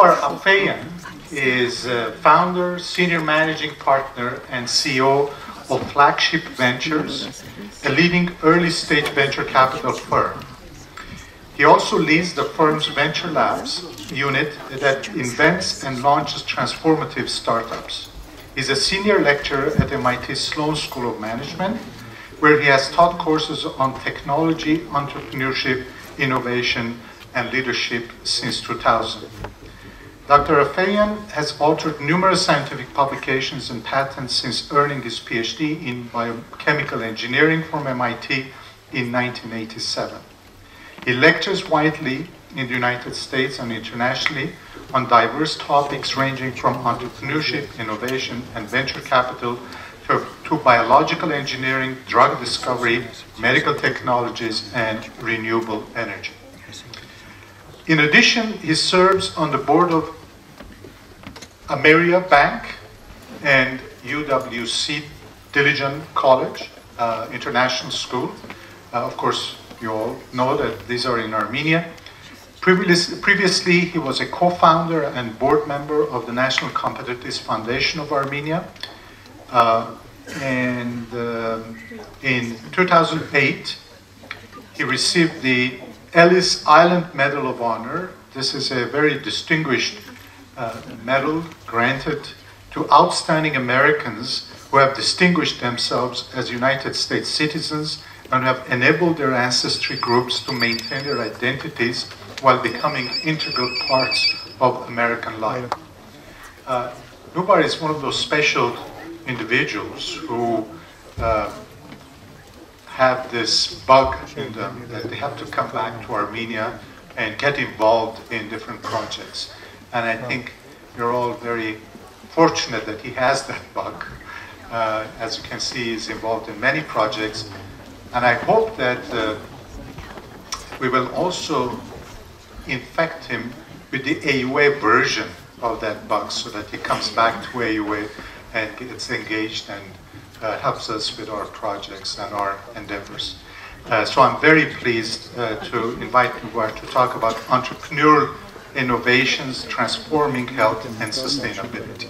Noubar Afeyan is uh, founder, senior managing partner, and CEO of Flagship Ventures, a leading early stage venture capital firm. He also leads the firm's Venture Labs unit that invents and launches transformative startups. He's a senior lecturer at MIT Sloan School of Management, where he has taught courses on technology, entrepreneurship, innovation, and leadership since 2000. Dr. Afeyan has authored numerous scientific publications and patents since earning his PhD in biochemical engineering from MIT in 1987. He lectures widely in the United States and internationally on diverse topics ranging from entrepreneurship, innovation, and venture capital to, to, biological engineering, drug discovery, medical technologies, and renewable energy. In addition, he serves on the board of Ameria Bank and UWC Dilijan College uh, International School. Uh, of course, you all know that these are in Armenia. previously, he was a co-founder and board member of the National Competitiveness Foundation of Armenia. Uh, and uh, in 2008, he received the Ellis Island Medal of Honor. This is a very distinguished uh, medal granted to outstanding Americans who have distinguished themselves as United States citizens and have enabled their ancestry groups to maintain their identities while becoming integral parts of American life. Uh, Noubar is one of those special individuals who uh, have this bug in them that they have to come back to Armenia and get involved in different projects. And I think you're all very fortunate that he has that bug. Uh, as you can see, he's involved in many projects and I hope that uh, we will also infect him with the AUA version of that bug so that he comes back to AUA and gets engaged and uh, helps us with our projects and our endeavors. Uh, so I'm very pleased uh, to invite Noubar to talk about entrepreneurial innovations transforming health and sustainability.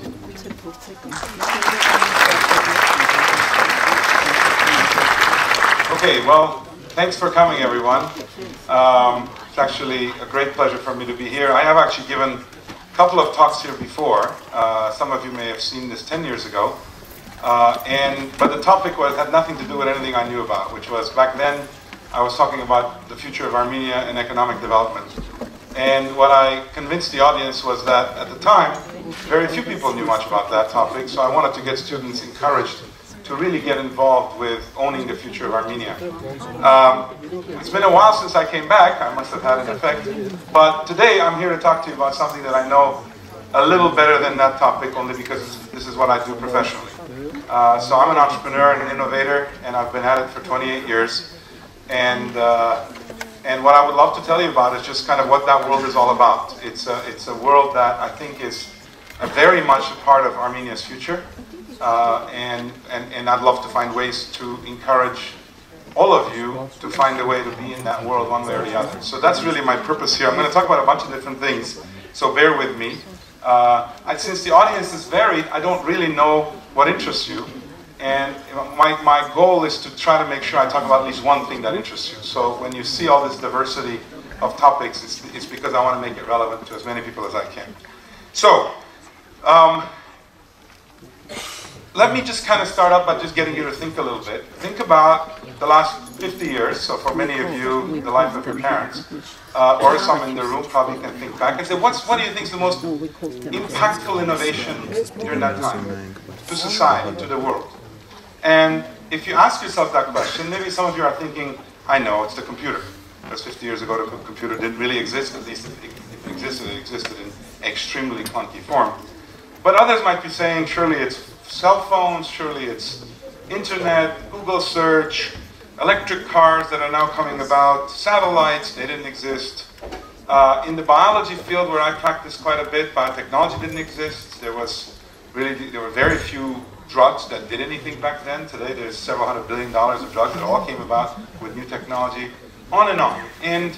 Okay, well, thanks for coming, everyone. Um, it's actually a great pleasure for me to be here. I have actually given a couple of talks here before. Uh, some of you may have seen this 10 years ago. Uh, and But the topic was had nothing to do with anything I knew about, which was back then I was talking about the future of Armenia and economic development. And what I convinced the audience was that at the time, very few people knew much about that topic, so I wanted to get students encouraged to really get involved with owning the future of Armenia. Um, it's been a while since I came back, I must have had an effect, but today I'm here to talk to you about something that I know a little better than that topic only because this is what I do professionally. Uh, so I'm an entrepreneur and an innovator, and I've been at it for 28 years. And uh, and what I would love to tell you about is just kind of what that world is all about. It's a, it's a world that I think is very much a part of Armenia's future. Uh, and, and, and I'd love to find ways to encourage all of you to find a way to be in that world one way or the other. So that's really my purpose here. I'm going to talk about a bunch of different things, so bear with me. Uh, since the audience is varied, I don't really know what interests you. And my, my goal is to try to make sure I talk about at least one thing that interests you. So when you see all this diversity of topics, it's, it's because I want to make it relevant to as many people as I can. So, um, let me just kind of start out by just getting you to think a little bit. Think about the last 50 years, so for many of you, the life of your parents, uh, or some in the room probably can think back and say, What's, what do you think is the most impactful innovation during that time to society, to the world? And if you ask yourself that question, maybe some of you are thinking, I know, it's the computer. Because 50 years ago, the computer didn't really exist, at least if it existed, it existed in extremely clunky form. But others might be saying, surely it's cell phones, surely it's internet, Google search, electric cars that are now coming about, satellites, they didn't exist. Uh, in the biology field where I practiced quite a bit, biotechnology didn't exist. There was really, there were very few drugs that did anything back then. Today there's several hundred billion dollars of drugs that all came about with new technology, on and on. And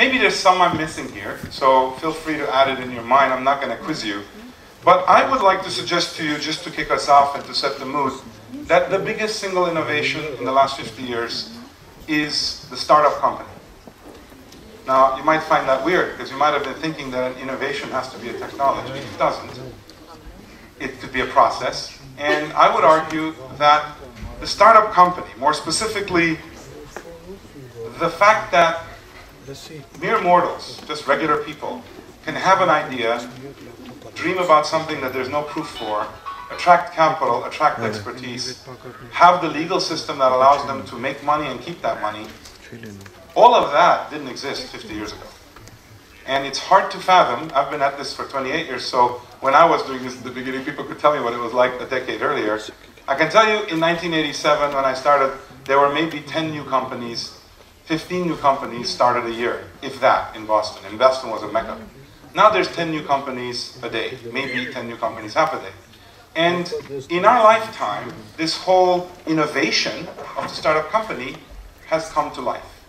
Maybe there's some I'm missing here, so feel free to add it in your mind. I'm not going to quiz you. But I would like to suggest to you, just to kick us off and to set the mood, that the biggest single innovation in the last 50 years is the startup company. Now, you might find that weird because you might have been thinking that an innovation has to be a technology. It doesn't. It could be a process. And I would argue that the startup company, more specifically, the fact that mere mortals, just regular people, can have an idea, dream about something that there's no proof for, attract capital, attract expertise, have the legal system that allows them to make money and keep that money, all of that didn't exist 50 years ago. And it's hard to fathom. I've been at this for 28 years, so when I was doing this at the beginning, people could tell me what it was like a decade earlier. I can tell you in 1987, when I started, there were maybe 10 new companies 15 new companies started a year, if that, in Boston. And Boston was a mecca. Now there's 10 new companies a day, maybe 10 new companies half a day. And in our lifetime, this whole innovation of the startup company has come to life.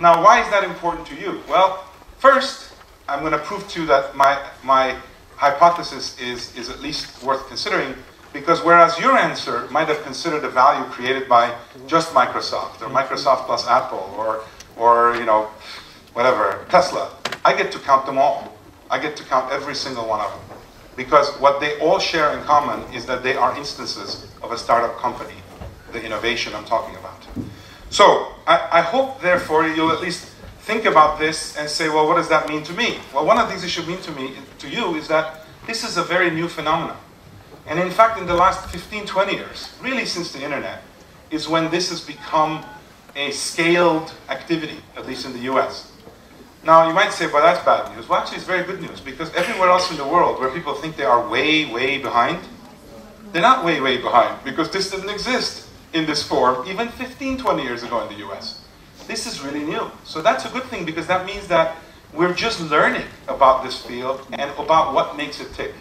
Now, why is that important to you? Well, first, I'm going to prove to you that my, my hypothesis is, is at least worth considering because whereas your answer might have considered the value created by just Microsoft or Microsoft plus Apple or, or you know, whatever, Tesla, I get to count them all. I get to count every single one of them. Because what they all share in common is that they are instances of a startup company, the innovation I'm talking about. So I, I hope, therefore, you'll at least think about this and say, well, what does that mean to me? Well, one of the things it should mean to me, to you, is that this is a very new phenomenon. And in fact, in the last 15, 20 years, really since the internet, is when this has become a scaled activity, at least in the US. Now, you might say, well, that's bad news. Well, actually, it's very good news because everywhere else in the world where people think they are way, way behind, they're not way, way behind because this didn't exist in this form even 15, 20 years ago in the US. This is really new. So that's a good thing because that means that we're just learning about this field and about what makes it tick.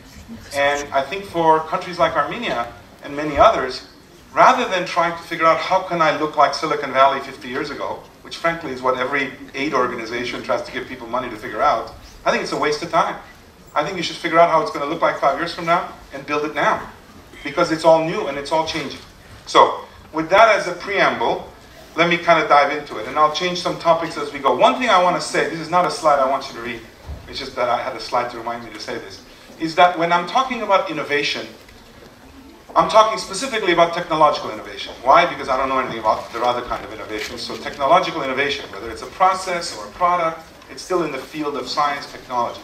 And I think for countries like Armenia and many others, rather than trying to figure out how can I look like Silicon Valley 50 years ago, which frankly is what every aid organization tries to give people money to figure out, I think it's a waste of time. I think you should figure out how it's going to look like five years from now and build it now. Because it's all new and it's all changing. So, with that as a preamble, let me kind of dive into it. And I'll change some topics as we go. One thing I want to say, this is not a slide I want you to read. It's just that I had a slide to remind me to say this is that when I'm talking about innovation, I'm talking specifically about technological innovation. Why? Because I don't know anything about the other kind of innovation. So technological innovation, whether it's a process or a product, it's still in the field of science technology.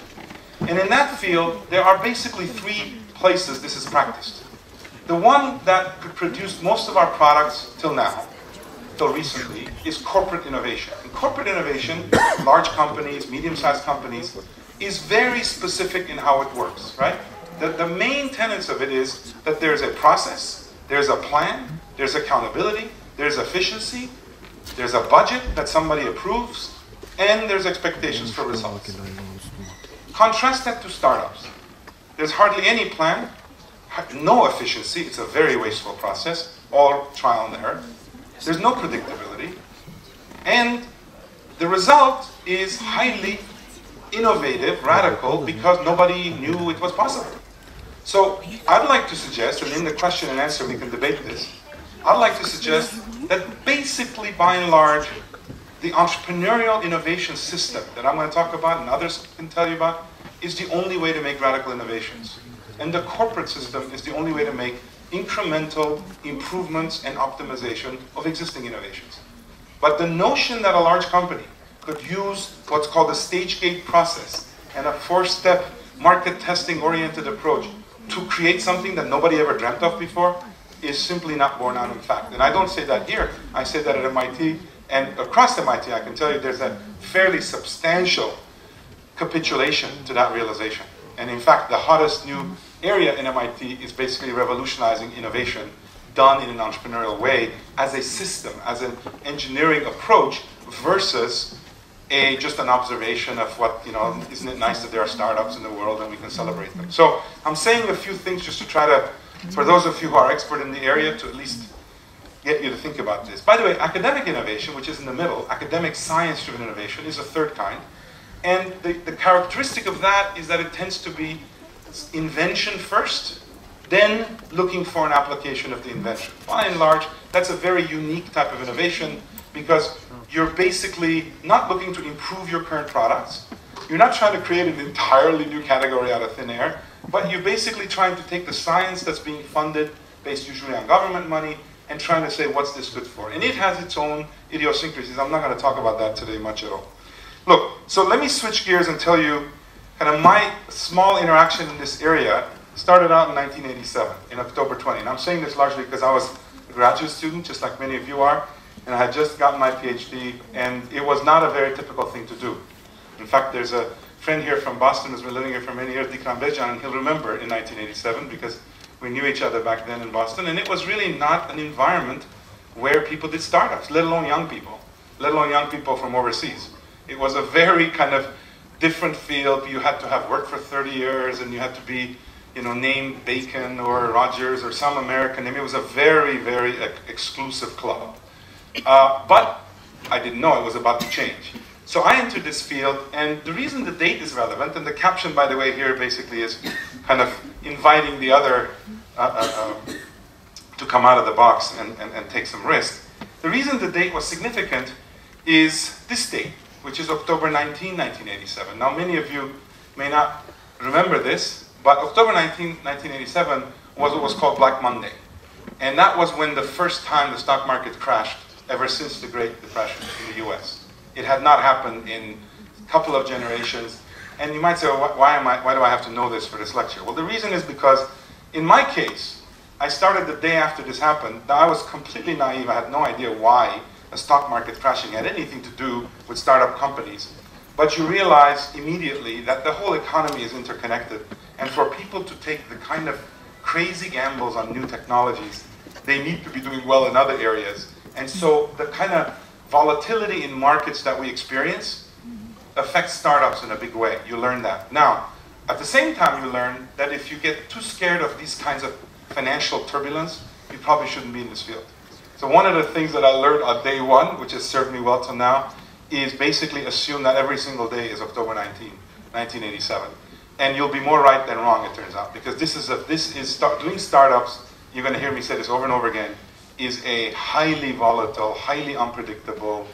And in that field, there are basically three places this is practiced. The one that produced most of our products till now, till recently, is corporate innovation. In corporate innovation, large companies, medium-sized companies, is very specific in how it works, right? The, the main tenets of it is that there's a process, there's a plan, there's accountability, there's efficiency, there's a budget that somebody approves, and there's expectations for results. Contrast that to startups. There's hardly any plan, no efficiency, it's a very wasteful process, all trial and error. There's no predictability, and the result is highly innovative, radical, because nobody knew it was possible. So I'd like to suggest, and in the question and answer we can debate this, I'd like to suggest that basically, by and large, the entrepreneurial innovation system that I'm going to talk about and others can tell you about is the only way to make radical innovations. And the corporate system is the only way to make incremental improvements and optimization of existing innovations. But the notion that a large company could use what's called a stage gate process and a four-step market testing oriented approach to create something that nobody ever dreamt of before is simply not borne out in fact. And I don't say that here, I say that at MIT and across MIT I can tell you there's a fairly substantial capitulation to that realization. And in fact, the hottest new area in MIT is basically revolutionizing innovation done in an entrepreneurial way as a system, as an engineering approach versus a just an observation of what you know. Isn't it nice that there are startups in the world and we can celebrate them? So I'm saying a few things just to try to, for those of you who are expert in the area, to at least get you to think about this. By the way, academic innovation, which is in the middle, academic science-driven innovation, is a third kind. And the, the characteristic of that is that it tends to be invention first, then looking for an application of the invention. By and large, that's a very unique type of innovation because you're basically not looking to improve your current products. You're not trying to create an entirely new category out of thin air, but you're basically trying to take the science that's being funded, based usually on government money, and trying to say, what's this good for? And it has its own idiosyncrasies. I'm not going to talk about that today much at all. Look, so let me switch gears and tell you kind of my small interaction in this area started out in 1987, in October 20. And I'm saying this largely because I was a graduate student, just like many of you are, and I had just gotten my PhD, and it was not a very typical thing to do. In fact, there's a friend here from Boston who's been living here for many years, Dikran Bejan, and he'll remember in 1987 because we knew each other back then in Boston, and it was really not an environment where people did startups, let alone young people, let alone young people from overseas. It was a very kind of different field. You had to have worked for 30 years, and you had to be, you know, named Bacon or Rogers or some American name. It was a very, very exclusive club. Uh, but I didn't know it was about to change. So I entered this field, and the reason the date is relevant, and the caption, by the way, here basically is kind of inviting the other uh, uh, uh, to come out of the box and, and, and take some risk. The reason the date was significant is this date, which is October 19, 1987. Now, many of you may not remember this, but October 19, 1987 was what was called Black Monday. And that was when the first time the stock market crashed ever since the Great Depression in the US. It had not happened in a couple of generations. And you might say, well, why, am I, why do I have to know this for this lecture? Well, the reason is because in my case, I started the day after this happened. Now, I was completely naive. I had no idea why a stock market crashing had anything to do with startup companies. But you realize immediately that the whole economy is interconnected. And for people to take the kind of crazy gambles on new technologies, they need to be doing well in other areas. And so the kind of volatility in markets that we experience affects startups in a big way. You learn that. Now, at the same time, you learn that if you get too scared of these kinds of financial turbulence, you probably shouldn't be in this field. So one of the things that I learned on day one, which has served me well till now, is basically assume that every single day is October 19, 1987. And you'll be more right than wrong, it turns out, because this is a, this is start, doing startups. You're going to hear me say this over and over again is a highly volatile, highly unpredictable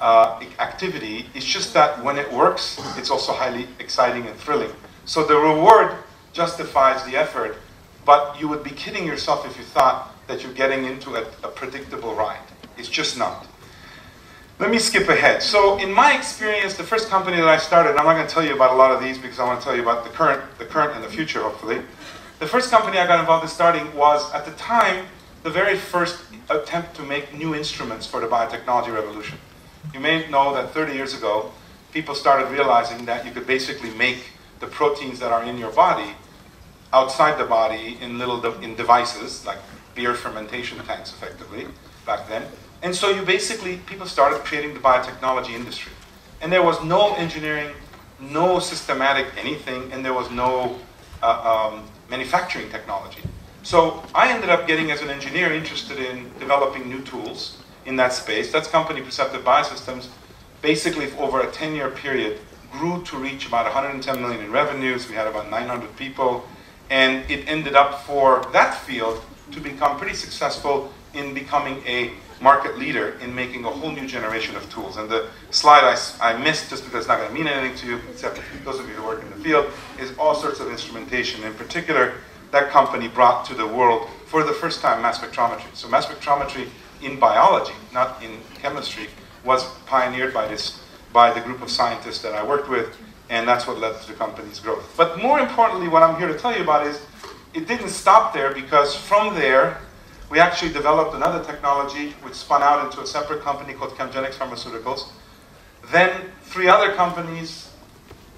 uh, activity. It's just that when it works, it's also highly exciting and thrilling. So the reward justifies the effort, but you would be kidding yourself if you thought that you're getting into a, a predictable ride. It's just not. Let me skip ahead. So in my experience, the first company that I started, I'm not going to tell you about a lot of these because I want to tell you about the current, the current and the future, hopefully. The first company I got involved in starting was, at the time, the very first attempt to make new instruments for the biotechnology revolution. You may know that 30 years ago, people started realizing that you could basically make the proteins that are in your body outside the body in little de in devices like beer fermentation tanks effectively back then. And so you basically, people started creating the biotechnology industry. And there was no engineering, no systematic anything, and there was no uh, um, manufacturing technology. So I ended up getting, as an engineer, interested in developing new tools in that space. That's company PerSeptive Biosystems. Basically, over a 10-year period, grew to reach about 110 million in revenues. We had about 900 people. And it ended up for that field to become pretty successful in becoming a market leader in making a whole new generation of tools. And the slide I, I missed, just because it's not going to mean anything to you, except those of you who work in the field, is all sorts of instrumentation. In particular, that company brought to the world for the first time mass spectrometry. So mass spectrometry in biology, not in chemistry, was pioneered by this by the group of scientists that I worked with, and that's what led to the company's growth. But more importantly, what I'm here to tell you about is it didn't stop there because from there we actually developed another technology which spun out into a separate company called Chemgenics Pharmaceuticals. Then three other companies,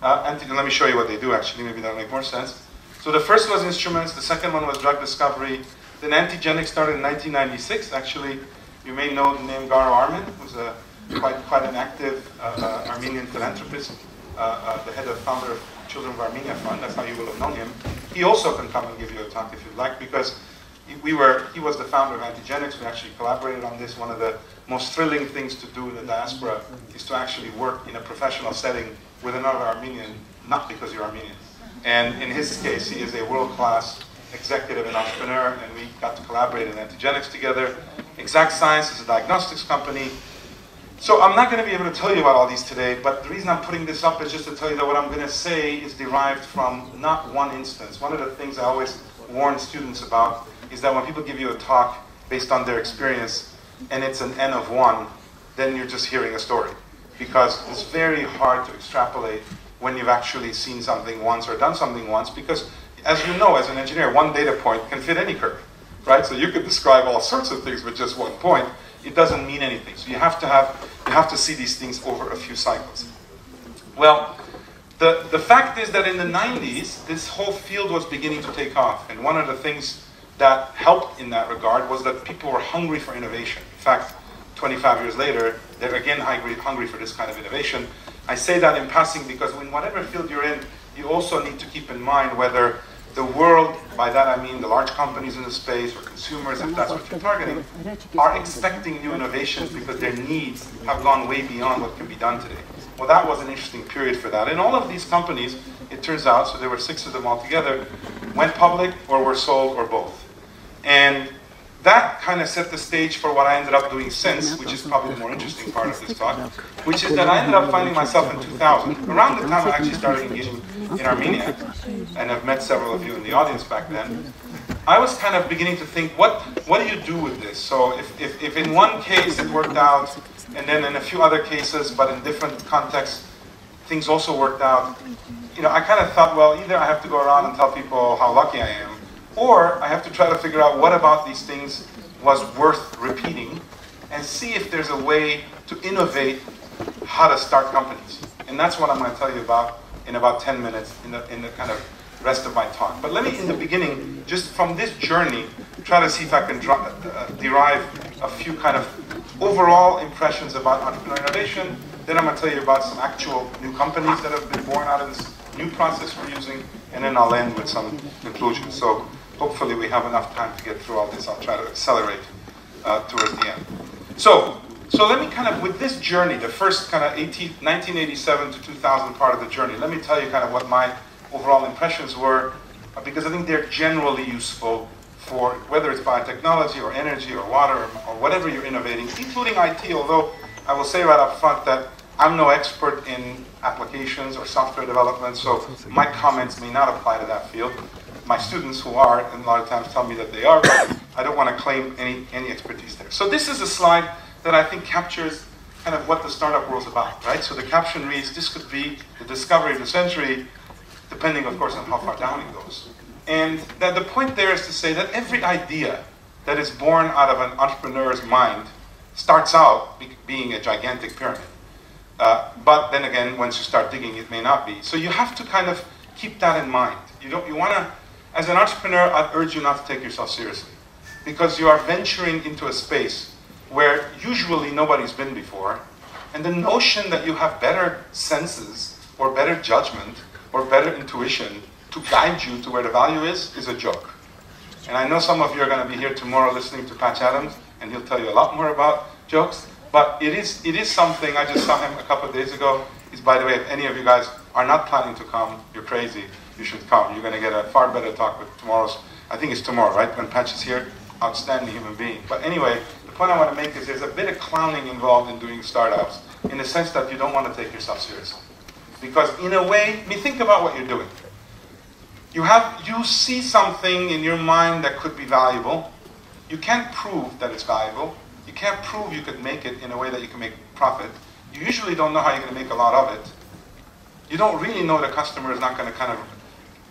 uh, and let me show you what they do actually, maybe that'll make more sense. So the first was instruments, the second one was drug discovery. Then Antigenics started in 1996. Actually, you may know the name Garo Armen, who's a quite, quite an active uh, uh, Armenian philanthropist, uh, uh, the head of founder of Children of Armenia Fund. That's how you will have known him. He also can come and give you a talk if you'd like, because we were, he was the founder of Antigenics. We actually collaborated on this. One of the most thrilling things to do in the diaspora is to actually work in a professional setting with another Armenian, not because you're Armenian. And in his case, he is a world-class executive and entrepreneur, and we got to collaborate in Antigenics together. Exact Science is a diagnostics company. So I'm not going to be able to tell you about all these today, but the reason I'm putting this up is just to tell you that what I'm going to say is derived from not one instance. One of the things I always warn students about is that when people give you a talk based on their experience and it's an N of one, then you're just hearing a story. Because it's very hard to extrapolate when you've actually seen something once or done something once, because as you know, as an engineer, one data point can fit any curve, right? So you could describe all sorts of things with just one point. It doesn't mean anything. So you have to have, you have to see these things over a few cycles. Well, the, the fact is that in the 90s, this whole field was beginning to take off. And one of the things that helped in that regard was that people were hungry for innovation. In fact, 25 years later, they're again hungry, hungry for this kind of innovation. I say that in passing because in whatever field you're in, you also need to keep in mind whether the world, by that I mean the large companies in the space or consumers, if that's what you're targeting, are expecting new innovations because their needs have gone way beyond what can be done today. Well, that was an interesting period for that. And all of these companies, it turns out, so there were six of them altogether, went public or were sold or both. And that kind of set the stage for what I ended up doing since, which is probably the more interesting part of this talk, which is that I ended up finding myself in 2000, around the time I actually started engaging in Armenia, and I've met several of you in the audience back then, I was kind of beginning to think, what, what do you do with this? So if, if, if in one case it worked out, and then in a few other cases, but in different contexts, things also worked out, you know, I kind of thought, well, either I have to go around and tell people how lucky I am, or I have to try to figure out what about these things was worth repeating and see if there's a way to innovate how to start companies. And that's what I'm going to tell you about in about 10 minutes in the, in the kind of rest of my talk. But let me, in the beginning, just from this journey, try to see if I can uh, derive a few kind of overall impressions about entrepreneurial innovation. Then I'm going to tell you about some actual new companies that have been born out of this new process we're using, and then I'll end with some conclusions. So hopefully we have enough time to get through all this. I'll try to accelerate uh, towards the end. So, so let me kind of, with this journey, the first kind of 18, 1987 to 2000 part of the journey, let me tell you kind of what my overall impressions were, uh, because I think they're generally useful for whether it's biotechnology or energy or water or, whatever you're innovating, including IT, although I will say right up front that I'm no expert in applications or software development, so my comments may not apply to that field my students who are, and a lot of times tell me that they are, but I don't want to claim any, any expertise there. So this is a slide that I think captures kind of what the startup world's about, right? So the caption reads, this could be the discovery of the century, depending, of course, on how far down it goes. And that the point there is to say that every idea that is born out of an entrepreneur's mind starts out be being a gigantic pyramid. Uh, but then again, once you start digging, it may not be. So you have to kind of keep that in mind. You don't. You want to as an entrepreneur, I'd urge you not to take yourself seriously because you are venturing into a space where usually nobody's been before, and the notion that you have better senses or better judgment or better intuition to guide you to where the value is is a joke. And I know some of you are going to be here tomorrow listening to Patch Adams, and he'll tell you a lot more about jokes. But it is it is something. I just saw him a couple of days ago. He's by the way, if any of you guys are not planning to come, you're crazy you should come. You're going to get a far better talk with tomorrow's, I think it's tomorrow, right? When Patch is here. Outstanding human being. But anyway, point I want to make is there's a bit of clowning involved in doing startups in the sense that you don't want to take yourself seriously. Because in a way, I mean, think about what you're doing. You have, you see something in your mind that could be valuable. You can't prove that it's valuable. You can't prove you could make it in a way that you can make profit. You usually don't know how you're going to make a lot of it. You don't really know the customer is not going to kind of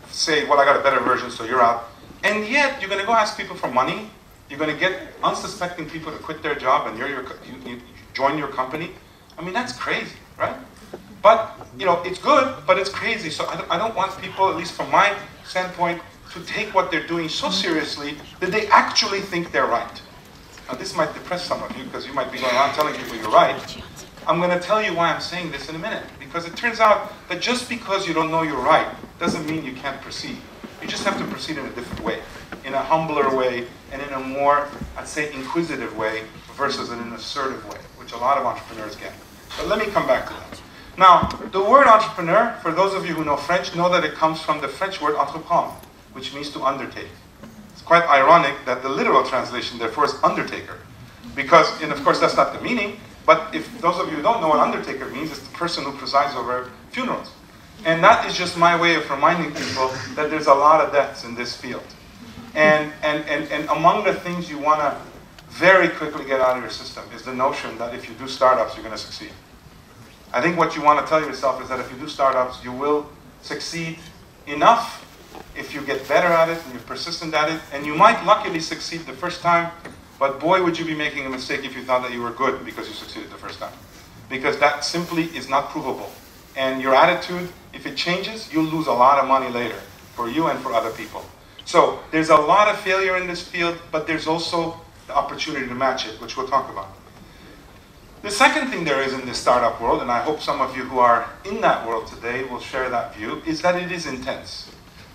say, well, I got a better version, so you're out. And yet, you're going to go ask people for money. You're going to get unsuspecting people to quit their job and you're your, you, you join your company. I mean, that's crazy, right? But, you know, it's good, but it's crazy. So I don't, I don't want people, at least from my standpoint, to take what they're doing so seriously that they actually think they're right. Now, this might depress some of you because you might be going around telling people you're right. I'm going to tell you why I'm saying this in a minute. Because it turns out that just because you don't know you're right doesn't mean you can't proceed. You just have to proceed in a different way. in a humbler way and in a more, I'd say, inquisitive way versus in an assertive way, which a lot of entrepreneurs get. But let me come back to that. Now, the word entrepreneur, for those of you who know French, know that it comes from the French word entreprendre, which means to undertake. It's quite ironic that the literal translation, therefore, is undertaker. Because, and of course, that's not the meaning, but if those of you who don't know what undertaker means, it's the person who presides over funerals. And that is just my way of reminding people that there's a lot of deaths in this field. And, and, and, and among the things you want to very quickly get out of your system is the notion that if you do startups, you're going to succeed. I think what you want to tell yourself is that if you do startups, you will succeed enough if you get better at it and you're persistent at it. And you might luckily succeed the first time, but boy, would you be making a mistake if you thought that you were good because you succeeded the first time. Because that simply is not provable. And your attitude, if it changes, you'll lose a lot of money later for you and for other people. So there's a lot of failure in this field, but there's also the opportunity to match it, which we'll talk about. The second thing there is in the startup world, and I hope some of you who are in that world today will share that view, is that it is intense.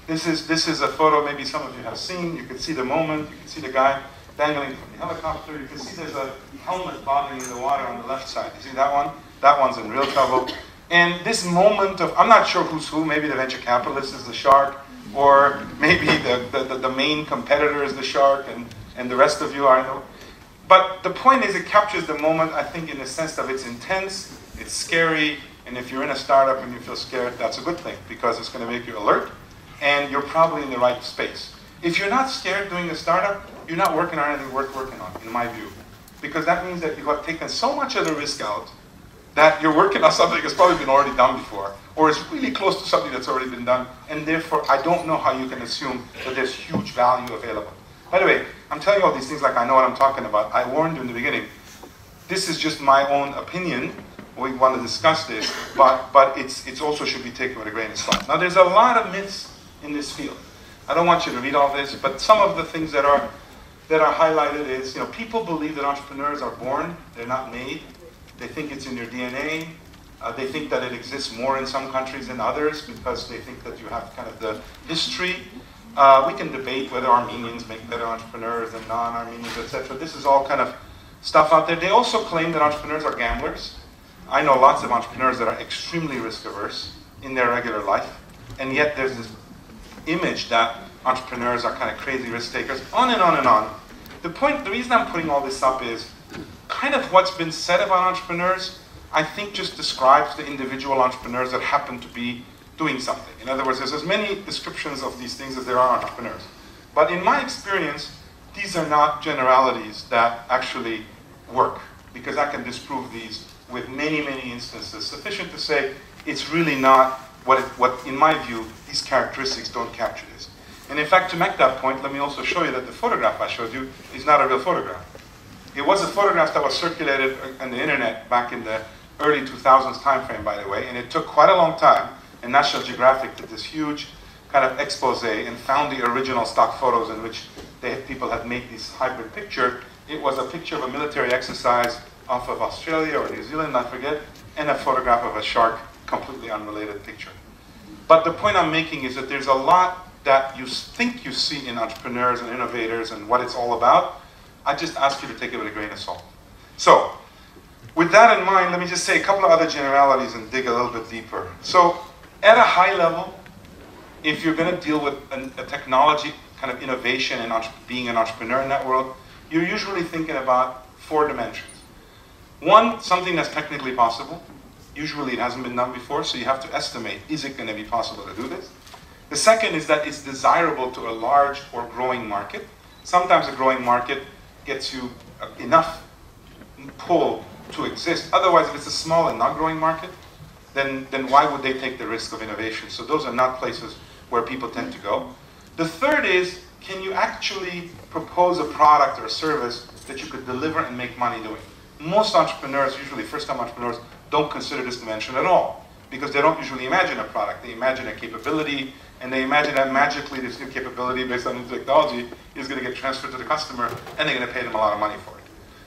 This is, this is a photo maybe some of you have seen. You can see the moment, you can see the guy dangling from the helicopter. You can see there's a helmet bobbing in the water on the left side. You see that one? That one's in real trouble. And this moment of, I'm not sure who's who, maybe the venture capitalist is the shark, or maybe the, the, the main competitor is the shark, and, and the rest of you are, no, but the point is, it captures the moment, I think, in the sense of it's intense, it's scary, and if you're in a startup and you feel scared, that's a good thing because it's going to make you alert and you're probably in the right space. If you're not scared doing a startup, you're not working on anything worth working on, in my view. Because that means that you have taken so much of the risk out that you're working on something that's probably been already done before, or is really close to something that's already been done, and therefore I don't know how you can assume that there's huge value available. By the way, I'm telling you all these things like I know what I'm talking about. I warned you in the beginning. This is just my own opinion. We want to discuss this, but, but it's, it's also should be taken with a grain of salt. Now, there's a lot of myths in this field. I don't want you to read all this, but some of the things that are, that are highlighted is, you know, people believe that entrepreneurs are born, they're not made. They think it's in your DNA. Uh, they think that it exists more in some countries than others because they think that you have kind of the history uh, we can debate whether Armenians make better entrepreneurs than non-Armenians, etc. This is all kind of stuff out there. They also claim that entrepreneurs are gamblers. I know lots of entrepreneurs that are extremely risk averse in their regular life, and yet there's this image that entrepreneurs are kind of crazy risk takers, on and on and on. The point, the reason I'm putting all this up is kind of what's been said about entrepreneurs, I think just describes the individual entrepreneurs that happen to be doing something. In other words, there's as many descriptions of these things as there are entrepreneurs. But in my experience, these are not generalities that actually work, because I can disprove these with many, many instances. Sufficient to say it's really not what, it, what in my view, these characteristics don't capture this. And in fact, to make that point, let me also show you that the photograph I showed you is not a real photograph. It was a photograph that was circulated on the internet back in the early 2000s timeframe, by the way, and it took quite a long time and National Geographic did this huge kind of expose and found the original stock photos in which they, people had made this hybrid picture. It was a picture of a military exercise off of Australia or New Zealand, I forget, and a photograph of a shark, completely unrelated picture. But the point I'm making is that there's a lot that you think you see in entrepreneurs and innovators and what it's all about. I just ask you to take it with a grain of salt. So, with that in mind, let me just say a couple of other generalities and dig a little bit deeper. So, at a high level, if you're going to deal with an, a technology kind of innovation and being an entrepreneur in that world, you're usually thinking about four dimensions. One, something that's technically possible. Usually it hasn't been done before, so you have to estimate, is it going to be possible to do this? The second is that it's desirable to a large or growing market. Sometimes a growing market gets you enough pull to exist. Otherwise, if it's a small and not growing market, then, then why would they take the risk of innovation? So those are not places where people tend to go. The third is, can you actually propose a product or a service that you could deliver and make money doing? Most entrepreneurs, usually first-time entrepreneurs, don't consider this dimension at all because they don't usually imagine a product. They imagine a capability, and they imagine that magically this new capability based on new technology is going to get transferred to the customer, and they're going to pay them a lot of money for it.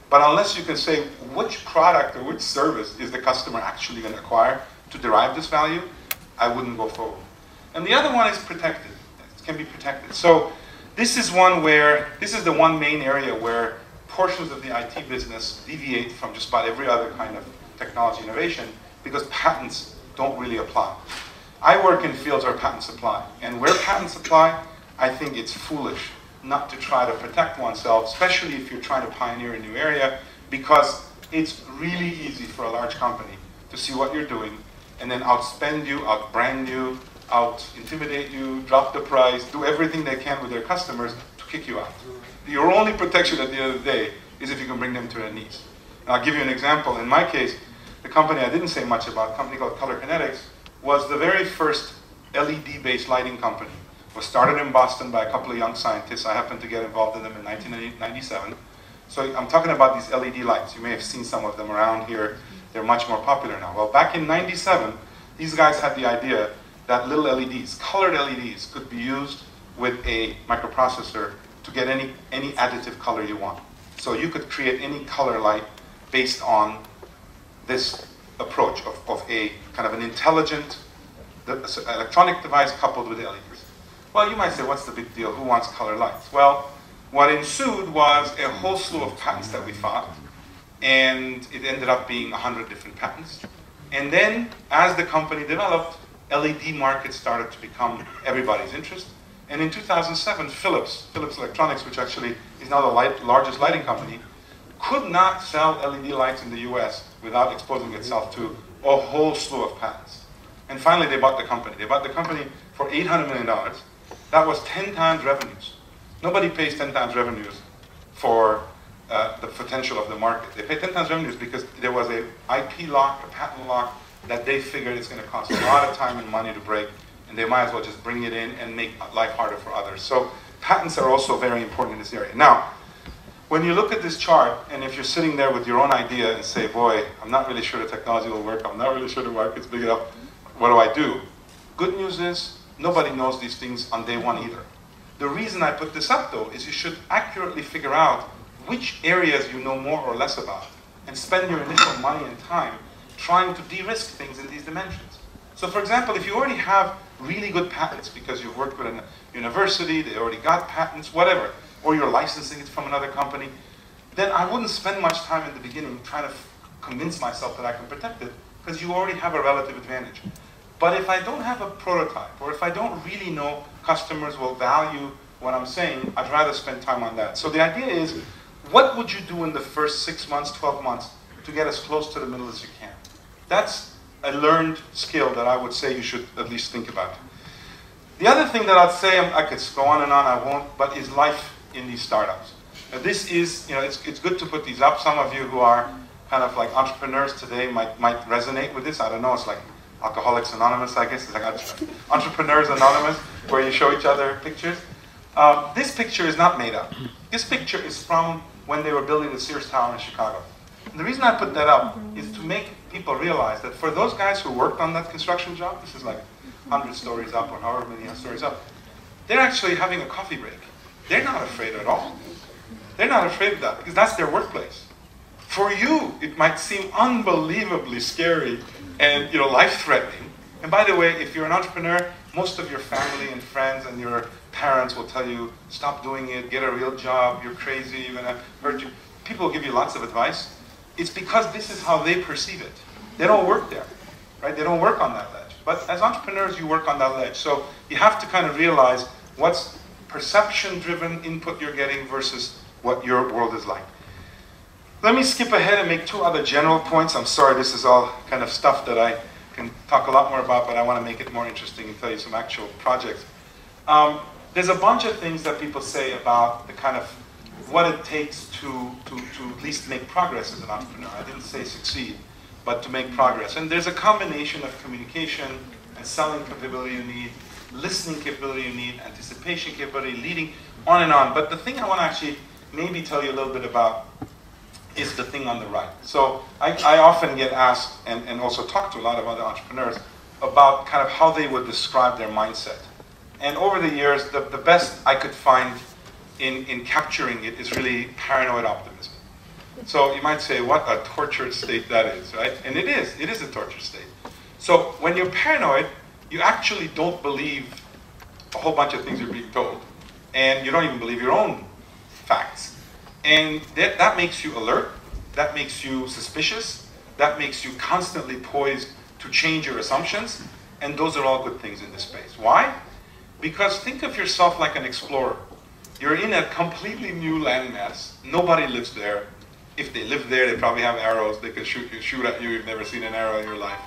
But unless you can say which product or which service is the customer actually going to acquire, to derive this value, I wouldn't go forward. And the other one is protected. It can be protected. So this is one where, this is the one main area where portions of the IT business deviate from just about every other kind of technology innovation because patents don't really apply. I work in fields where patents apply. And where patents apply, I think it's foolish not to try to protect oneself, especially if you're trying to pioneer a new area, because it's really easy for a large company to see what you're doing and then outspend you, outbrand you, out intimidate you, drop the price, do everything they can with their customers to kick you out. Your only protection at the end of the day is if you can bring them to their knees. And I'll give you an example. In my case, the company I didn't say much about, a company called Color Kinetics, was the very first LED-based lighting company. It was started in Boston by a couple of young scientists. I happened to get involved in them in 1997. So I'm talking about these LED lights. You may have seen some of them around here. They're much more popular now. Well, back in 97, these guys had the idea that little LEDs, colored LEDs, could be used with a microprocessor to get any, any additive color you want. So you could create any color light based on this approach of, of a kind of an intelligent electronic device coupled with LEDs. Well, you might say, what's the big deal? Who wants color lights? Well, what ensued was a whole slew of patents that we fought, and it ended up being 100 different patents. And then, as the company developed, LED market started to become everybody's interest. And in 2007, Philips, Philips Electronics, which actually is now the light, largest lighting company, could not sell LED lights in the US without exposing itself to a whole slew of patents. And finally, they bought the company. They bought the company for $800 million. That was 10 times revenues. Nobody pays 10 times revenues for uh, the potential of the market. They pay 10 times revenues because there was a IP lock, a patent lock, that they figured it's going to cost a lot of time and money to break, and they might as well just bring it in and make life harder for others. So patents are also very important in this area. Now, when you look at this chart, and if you're sitting there with your own idea and say, boy, I'm not really sure the technology will work, I'm not really sure the market's big enough, what do I do? Good news is, nobody knows these things on day one either. The reason I put this up, though, is you should accurately figure out which areas you know more or less about, and spend your initial money and time trying to de-risk things in these dimensions. So for example, if you already have really good patents because you've worked with a university, they already got patents, whatever, or you're licensing it from another company, then I wouldn't spend much time in the beginning trying to convince myself that I can protect it because you already have a relative advantage. But if I don't have a prototype, or if I don't really know customers will value what I'm saying, I'd rather spend time on that. So the idea is, what would you do in the first six months, 12 months to get as close to the middle as you can? That's a learned skill that I would say you should at least think about. The other thing that I'd say, I could go on and on, I won't, but is life in these startups. Now this is, you know, it's, it's good to put these up. Some of you who are kind of like entrepreneurs today might, might resonate with this. I don't know, it's like Alcoholics Anonymous, I guess. It's like Entrepreneurs Anonymous, where you show each other pictures. Um, this picture is not made up. This picture is from when they were building the Sears Tower in Chicago. And the reason I put that up is to make people realize that for those guys who worked on that construction job, this is like 100 stories up or however many stories up, they're actually having a coffee break. They're not afraid at all. They're not afraid of that because that's their workplace. For you, it might seem unbelievably scary and you know life-threatening. And by the way, if you're an entrepreneur, most of your family and friends and your parents will tell you, stop doing it, get a real job, you're crazy, you're gonna hurt you. People give you lots of advice it's because this is how they perceive it. They don't work there, right? They don't work on that ledge. But as entrepreneurs, you work on that ledge. So you have to kind of realize what's perception-driven input you're getting versus what your world is like. Let me skip ahead and make two other general points. I'm sorry, this is all kind of stuff that I can talk a lot more about, but I want to make it more interesting and tell you some actual projects. Um, there's a bunch of things that people say about the kind of what it takes to, to, to at least make progress as an entrepreneur. I didn't say succeed, but to make progress. And there's a combination of communication and selling capability you need, listening capability you need, anticipation capability, leading, on and on. But the thing I want to actually maybe tell you a little bit about is the thing on the right. So I, I often get asked, and, and also talk to a lot of other entrepreneurs, about kind of how they would describe their mindset. And over the years, the, the best I could find in, in capturing it is really paranoid optimism. So you might say, what a tortured state that is, right? And it is, it is a tortured state. So when you're paranoid, you actually don't believe a whole bunch of things you're being told. and you don't even believe your own facts. And that, that makes you alert, that makes you suspicious, that makes you constantly poised to change your assumptions, and those are all good things in this space. Why? Because think of yourself like an explorer. You're in a completely new landmass. Nobody lives there. If they live there, they probably have arrows. They can shoot, shoot at you. You've never seen an arrow in your life.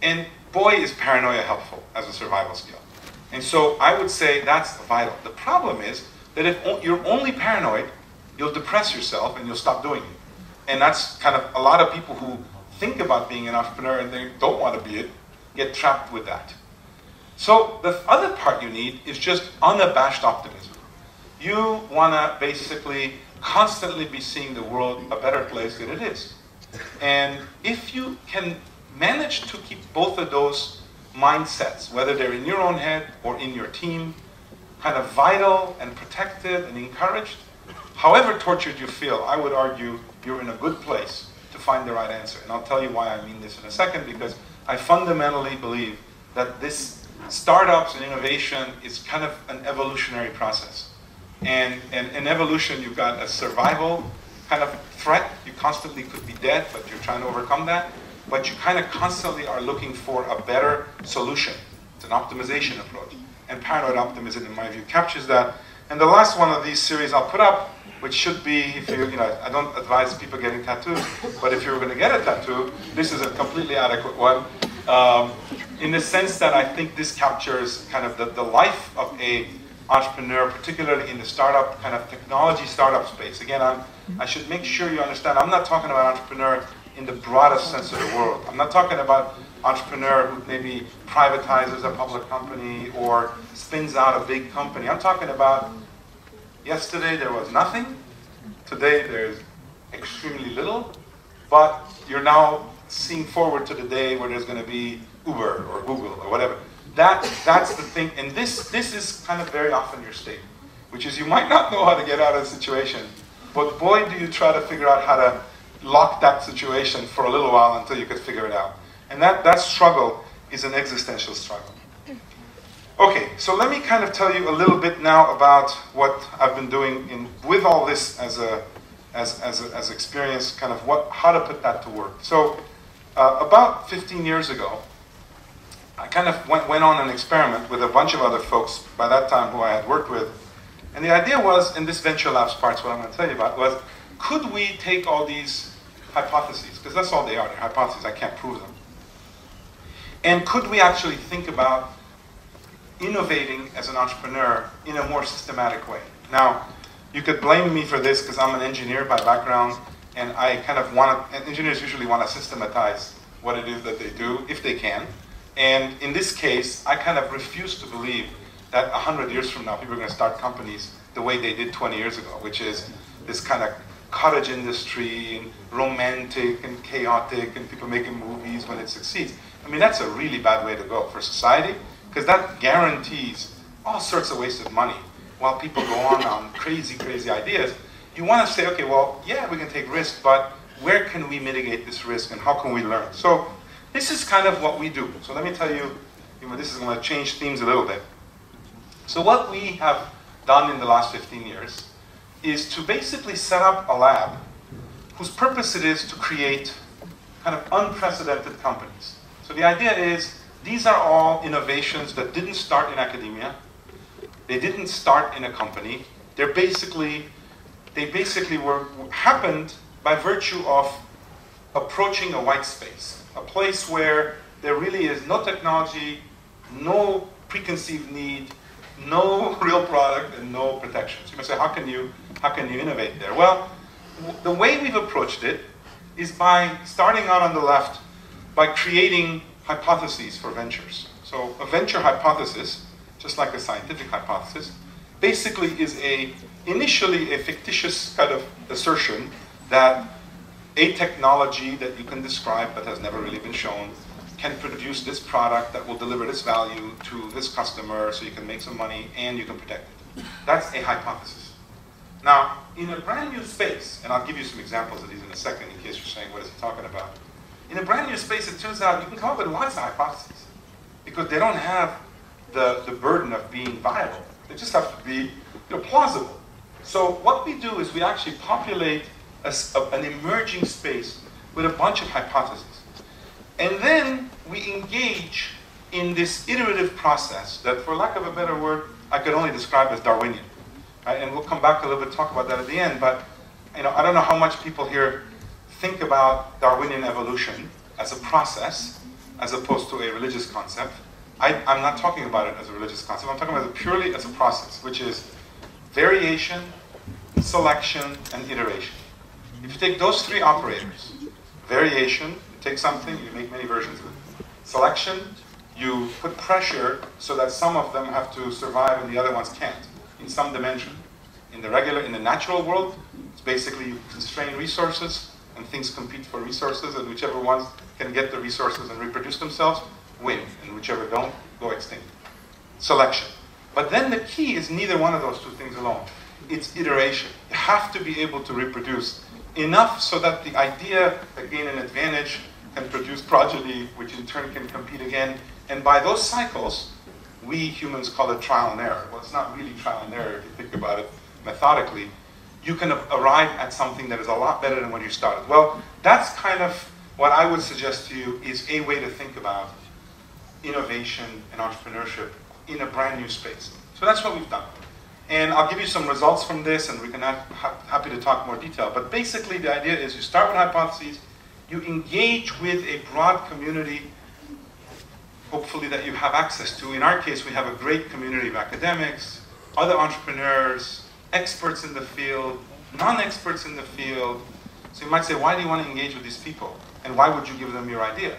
And boy, is paranoia helpful as a survival skill. And so I would say that's vital. The problem is that if you're only paranoid, you'll depress yourself and you'll stop doing it. And that's kind of a lot of people who think about being an entrepreneur and they don't want to be it, get trapped with that. So the other part you need is just unabashed optimism. You want to basically constantly be seeing the world a better place than it is. And if you can manage to keep both of those mindsets, whether they're in your own head or in your team, kind of vital and protected and encouraged, however tortured you feel, I would argue you're in a good place to find the right answer. And I'll tell you why I mean this in a second, because I fundamentally believe that this startups and innovation is kind of an evolutionary process. And, in evolution, you've got a survival kind of threat. You constantly could be dead, but you're trying to overcome that. But you kind of constantly are looking for a better solution. It's an optimization approach. And paranoid optimism, in my view, captures that. And the last one of these series I'll put up, which should be, if you, you know, I don't advise people getting tattoos, but if you're going to get a tattoo, this is a completely adequate one. Um, in the sense that I think this captures kind of the, the life of a entrepreneur, particularly in the startup, kind of technology startup space. Again, I'm, I should make sure you understand, I'm not talking about entrepreneur in the broadest sense of the world. I'm not talking about entrepreneur who maybe privatizes a public company or spins out a big company. I'm talking about yesterday there was nothing, today there's extremely little, but you're now seeing forward to the day where there's going to be Uber or Google or whatever. That, that's the thing, and this, this is kind of very often your state, which is you might not know how to get out of the situation, but boy, do you try to figure out how to lock that situation for a little while until you could figure it out. And that, that struggle is an existential struggle. Okay, so let me kind of tell you a little bit now about what I've been doing in, with all this as a as, as, a, as experience, kind of what, how to put that to work. So uh, about 15 years ago, I kind of went, went on an experiment with a bunch of other folks by that time who I had worked with. And the idea was, in this Venture Labs part, what I'm going to tell you about, was could we take all these hypotheses, because that's all they are, they're hypotheses, I can't prove them. And could we actually think about innovating as an entrepreneur in a more systematic way? Now, you could blame me for this because I'm an engineer by background, and I kind of want to, engineers usually want to systematize what it is that they do, if they can. And in this case, I kind of refuse to believe that 100 years from now, people are going to start companies the way they did 20 years ago, which is this kind of cottage industry and romantic and chaotic and people making movies when it succeeds. I mean, that's a really bad way to go for society because that guarantees all sorts of wasted money while people go on on crazy, crazy ideas. You want to say, okay, well, yeah, we can take risks, but where can we mitigate this risk and how can we learn? So this is kind of what we do. So let me tell you, you know, this is going to change themes a little bit. So what we have done in the last 15 years is to basically set up a lab whose purpose it is to create kind of unprecedented companies. So the idea is these are all innovations that didn't start in academia. They didn't start in a company. They're basically, they basically were happened by virtue of approaching a white space a place where there really is no technology, no preconceived need, no real product, and no protections. You might say, how can you, how can you innovate there? Well, the way we've approached it is by starting out on the left by creating hypotheses for ventures. So a venture hypothesis, just like a scientific hypothesis, basically is a initially a fictitious kind of assertion that a technology that you can describe but has never really been shown can produce this product that will deliver this value to this customer so you can make some money and you can protect it. That's a hypothesis. Now, in a brand new space, and I'll give you some examples of these in a second in case you're saying, what is he talking about? In a brand new space, it turns out you can come up with lots of hypotheses because they don't have the, the burden of being viable. They just have to be you know, plausible. So what we do is we actually populate a, a, an emerging space with a bunch of hypotheses. And then we engage in this iterative process that, for lack of a better word, I could only describe as Darwinian. Right? And we'll come back a little bit, talk about that at the end. But you know, I don't know how much people here think about Darwinian evolution as a process, as opposed to a religious concept. I, am not talking about it as a religious concept. I'm talking about it purely as a process, which is variation, selection, and iteration. If you take those three operators, variation, you take something, you make many versions of it. Selection, you put pressure so that some of them have to survive and the other ones can't in some dimension. In the regular, in the natural world, it's basically you constrain resources and things compete for resources and whichever ones can get the resources and reproduce themselves win and whichever don't go extinct. Selection. But then the key is neither one of those two things alone. It's iteration. You have to be able to reproduce enough so that the idea that gain an advantage can produce progeny, which in turn can compete again. And by those cycles, we humans call it trial and error. Well, it's not really trial and error if you think about it methodically. You can arrive at something that is a lot better than when you started. Well, that's kind of what I would suggest to you is a way to think about innovation and entrepreneurship in a brand new space. So that's what we've done. And I'll give you some results from this, and we can have, ha happy to talk more detail. But basically, the idea is you start with hypotheses, you engage with a broad community, hopefully that you have access to. In our case, we have a great community of academics, other entrepreneurs, experts in the field, non-experts in the field. So you might say, why do you want to engage with these people? And why would you give them your idea?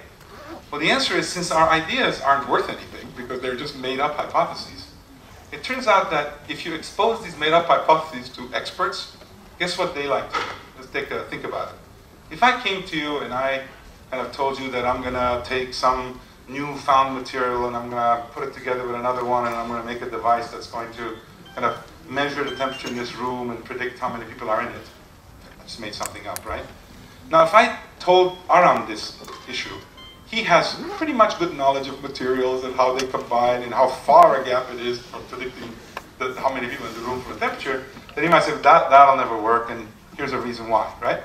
Well, the answer is since our ideas aren't worth anything because they're just made up hypotheses, it turns out that if you expose these made up hypotheses to experts, guess what they like to do? Let's take a think about it. If I came to you and I kind of told you that I'm going to take some new found material and I'm going to put it together with another one and I'm going to make a device that's going to kind of measure the temperature in this room and predict how many people are in it. I just made something up, right? Now, if I told Aram this issue, he has pretty much good knowledge of materials and how they combine and how far a gap it is from predicting the, how many people in the room for a temperature, then he might say, that, that'll never work, and here's a reason why, right?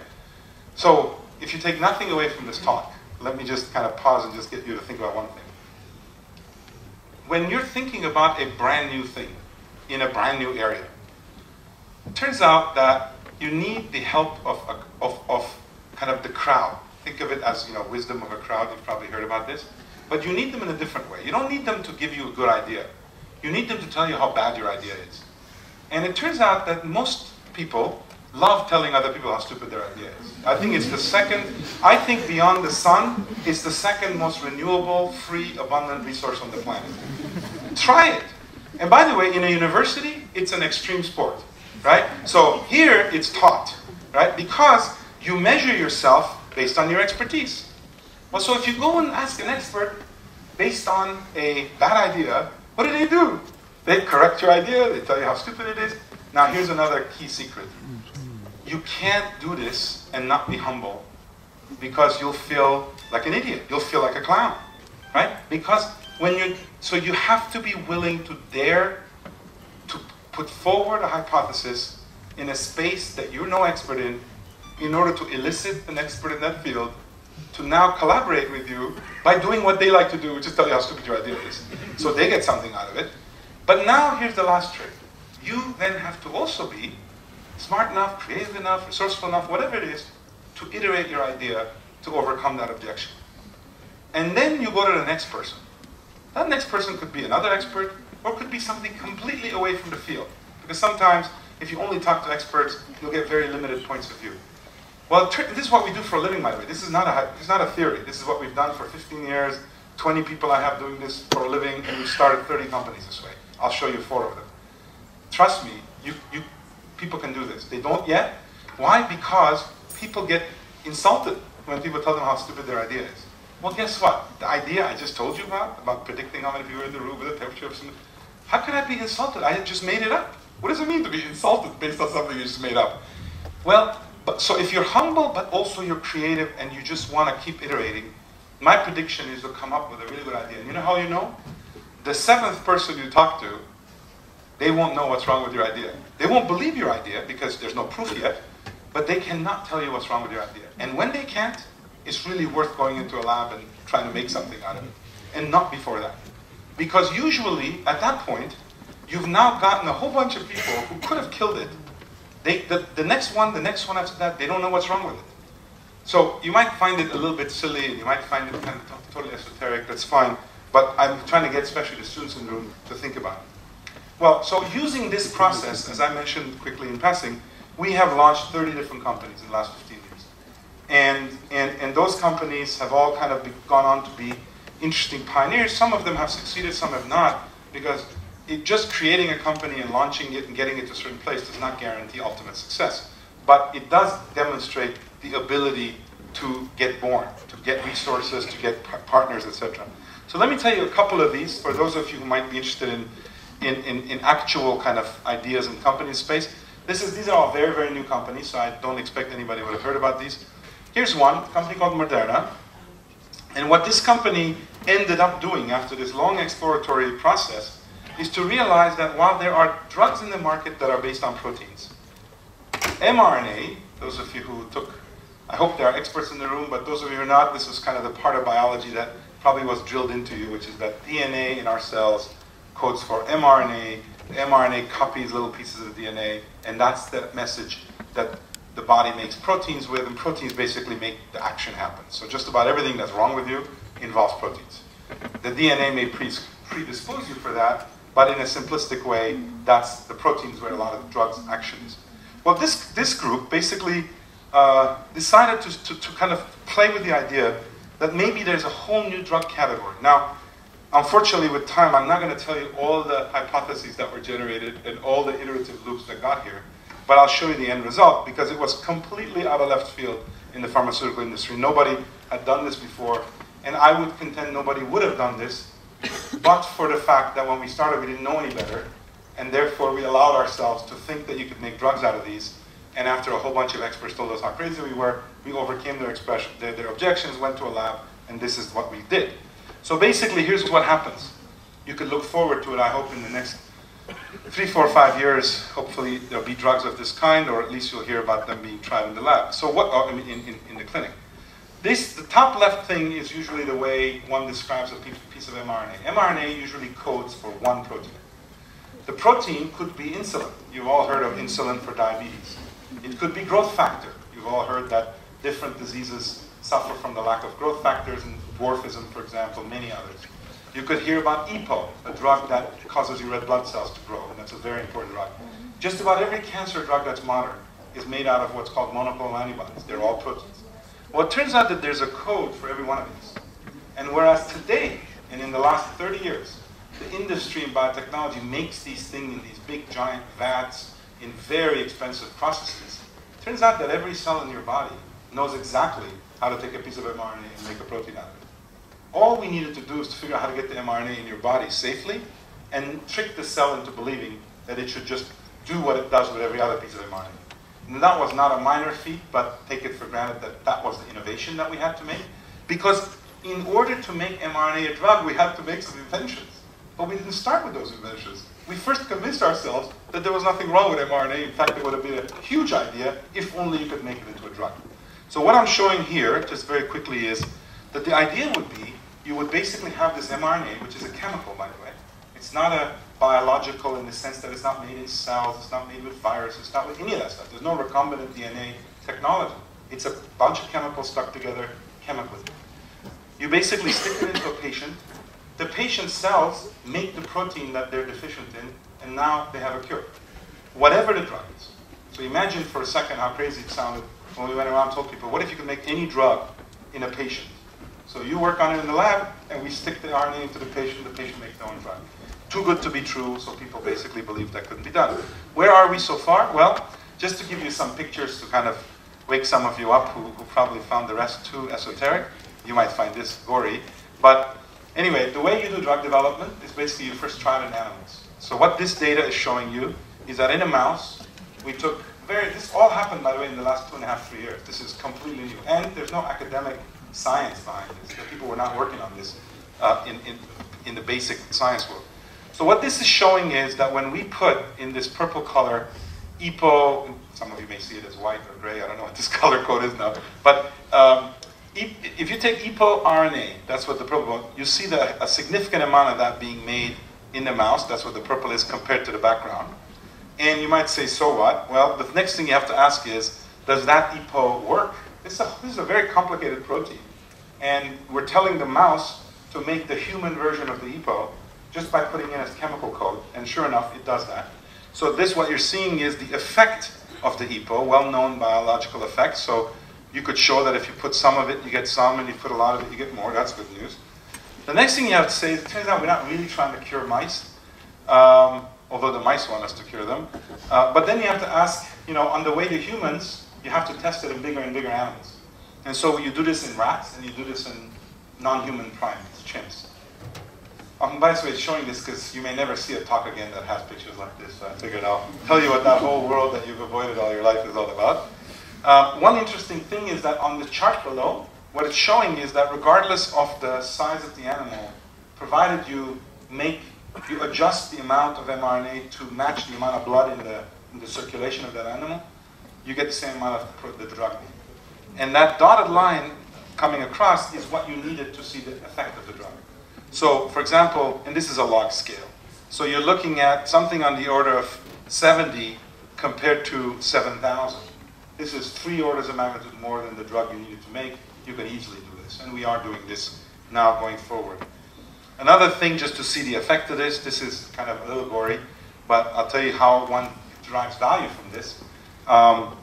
So if you take nothing away from this talk, let me just kind of pause and just get you to think about one thing. When you're thinking about a brand new thing in a brand new area, it turns out that you need the help of, of, of kind of the crowd think of it as you know wisdom of a crowd. You've probably heard about this, but you need them in a different way. You don't need them to give you a good idea. You need them to tell you how bad your idea is. And it turns out that most people love telling other people how stupid their idea is. I think it's the second. I think beyond the sun, it's the second most renewable, free, abundant resource on the planet. Try it. And by the way, in a university, it's an extreme sport, right? So here it's taught, right? Because you measure yourself based on your expertise. Well, so if you go and ask an expert based on a bad idea, what do they do? They correct your idea, they tell you how stupid it is. Now, here's another key secret you can't do this and not be humble because you'll feel like an idiot, you'll feel like a clown, right? Because when you so you have to be willing to dare to put forward a hypothesis in a space that you're no expert in in order to elicit an expert in that field to now collaborate with you by doing what they like to do, which is tell you how stupid your idea is. So they get something out of it. But now here's the last trick. You then have to also be smart enough, creative enough, resourceful enough, whatever it is, to iterate your idea to overcome that objection. And then you go to the next person. That next person could be another expert, or could be something completely away from the field. Because sometimes, if you only talk to experts, you'll get very limited points of view. Well, this is what we do for a living, by the way. This is not a, this is not a theory. This is what we've done for 15 years. 20 people I have doing this for a living, and we've started 30 companies this way. I'll show you four of them. Trust me, you, you, people can do this. They don't yet. Why? Because people get insulted when people tell them how stupid their idea is. Well, guess what? The idea I just told you about, about predicting how many people are in the room with the temperature of some, how can I be insulted? I just made it up. What does it mean to be insulted based on something you just made up? Well, but, so if you're humble, but also you're creative and you just want to keep iterating, my prediction is to come up with a really good idea. And you know how you know? The seventh person you talk to they won't know what's wrong with your idea. They won't believe your idea because there's no proof yet, but they cannot tell you what's wrong with your idea. And when they can't, it's really worth going into a lab and trying to make something out of it. And not before that. Because usually, at that point, you've now gotten a whole bunch of people who could have killed it. They, the, the next one, the next one after that, they don't know what's wrong with it. So you might find it a little bit silly, and you might find it kind of totally esoteric, that's fine. But I'm trying to get especially the students in the room to think about it. Well, so using this process, as I mentioned quickly in passing, we have launched 30 different companies in the last 15 years. And, and, and those companies have all kind of gone on to be interesting pioneers. Some of them have succeeded, some have not, because it, just creating a company and launching it and getting it to a certain place does not guarantee ultimate success. But it does demonstrate the ability to get born, to get resources, to get partners, etc. So let me tell you a couple of these for those of you who might be interested in, in, in, in actual kind of ideas and company space. This is, these are all very, very new companies, so I don't expect anybody would have heard about these. Here's one, a company called Moderna. And what this company ended up doing after this long exploratory process is to realize that while there are drugs in the market that are based on proteins, mRNA, those of you who took, I hope there are experts in the room, but those of you who are not, this is kind of the part of biology that probably was drilled into you, which is that DNA in our cells codes for mRNA, the mRNA copies little pieces of DNA, and that's the message that the body makes proteins with, and proteins basically make the action happen. So just about everything that's wrong with you involves proteins. The DNA may predispose you for that, but in a simplistic way, that's the proteins where a lot of the drugs action is. Well, this, this group basically uh, decided to, to, to kind of play with the idea that maybe there's a whole new drug category. Now, unfortunately, with time, I'm not going to tell you all the hypotheses that were generated and all the iterative loops that got here, but I'll show you the end result because it was completely out of left field in the pharmaceutical industry. Nobody had done this before, and I would contend nobody would have done this, but for the fact that when we started, we didn't know any better, and therefore we allowed ourselves to think that you could make drugs out of these. And after a whole bunch of experts told us how crazy we were, we overcame their, their, their objections, went to a lab, and this is what we did. So basically, here's what happens. You could look forward to it, I hope, in the next three, four, five years. Hopefully, there'll be drugs of this kind, or at least you'll hear about them being tried in the lab. So what, uh, in, in, in the clinic. This, the top left thing is usually the way one describes a piece of mRNA. mRNA usually codes for one protein. The protein could be insulin. You've all heard of insulin for diabetes. It could be growth factor. You've all heard that different diseases suffer from the lack of growth factors, and dwarfism, for example, many others. You could hear about EPO, a drug that causes your red blood cells to grow, and that's a very important drug. Just about every cancer drug that's modern is made out of what's called monoclonal antibodies. They're all proteins. Well, it turns out that there's a code for every one of these. And whereas today, and in the last 30 years, the industry in biotechnology makes these things in these big giant vats in very expensive processes, turns out that every cell in your body knows exactly how to take a piece of mRNA and make a protein out of it. All we needed to do is to figure out how to get the mRNA in your body safely and trick the cell into believing that it should just do what it does with every other piece of mRNA. And that was not a minor feat, but take it for granted that that was the innovation that we had to make. Because in order to make mRNA a drug, we had to make some inventions. But we didn't start with those inventions. We first convinced ourselves that there was nothing wrong with mRNA. In fact, it would have been a huge idea if only you could make it into a drug. So what I'm showing here, just very quickly, is that the idea would be you would basically have this mRNA, which is a chemical, by the way. It's not a biological in the sense that it's not made in cells, it's not made with viruses, it's not with any of that stuff. There's no recombinant DNA technology. It's a bunch of chemicals stuck together chemically. You basically stick it into a patient. The patient's cells make the protein that they're deficient in, and now they have a cure. Whatever the drug is. So imagine for a second how crazy it sounded when we went around told people, what if you could make any drug in a patient? So you work on it in the lab, and we stick the RNA into the patient, the patient makes their own drug. Too good to be true, so people basically believe that couldn't be done. Where are we so far? Well, just to give you some pictures to kind of wake some of you up who, who probably found the rest too esoteric. You might find this gory. But anyway, the way you do drug development is basically you first try it in animals. So what this data is showing you is that in a mouse, we took very, this all happened, by the way, in the last two and a half, three years. This is completely new. And there's no academic science behind this. The people were not working on this uh, in, in, in the basic science world. So what this is showing is that when we put in this purple color EPO, some of you may see it as white or gray, I don't know what this color code is now, but um, if you take EPO RNA, that's what the purple, you see the, a significant amount of that being made in the mouse, that's what the purple is compared to the background. And you might say, so what? Well, the next thing you have to ask is, does that EPO work? This is a, this is a very complicated protein. And we're telling the mouse to make the human version of the EPO just by putting in its chemical code. And sure enough, it does that. So this, what you're seeing is the effect of the EPO, well-known biological effect. So you could show that if you put some of it, you get some, and you put a lot of it, you get more. That's good news. The next thing you have to say is, it turns out we're not really trying to cure mice, um, although the mice want us to cure them. Uh, but then you have to ask, you know, on the way to humans, you have to test it in bigger and bigger animals. And so you do this in rats, and you do this in non-human primates, chimps. Um, by the way, showing this because you may never see a talk again that has pictures like this, so I figured I'll tell you what that whole world that you've avoided all your life is all about. Uh, one interesting thing is that on the chart below, what it's showing is that regardless of the size of the animal, provided you make, you adjust the amount of mRNA to match the amount of blood in the, in the circulation of that animal, you get the same amount of the drug. And that dotted line coming across is what you needed to see the effect of the drug. So, for example, and this is a log scale. So you're looking at something on the order of 70 compared to 7,000. This is three orders of magnitude more than the drug you needed to make. You can easily do this, and we are doing this now going forward. Another thing, just to see the effect of this, this is kind of a little gory, but I'll tell you how one derives value from this. Um,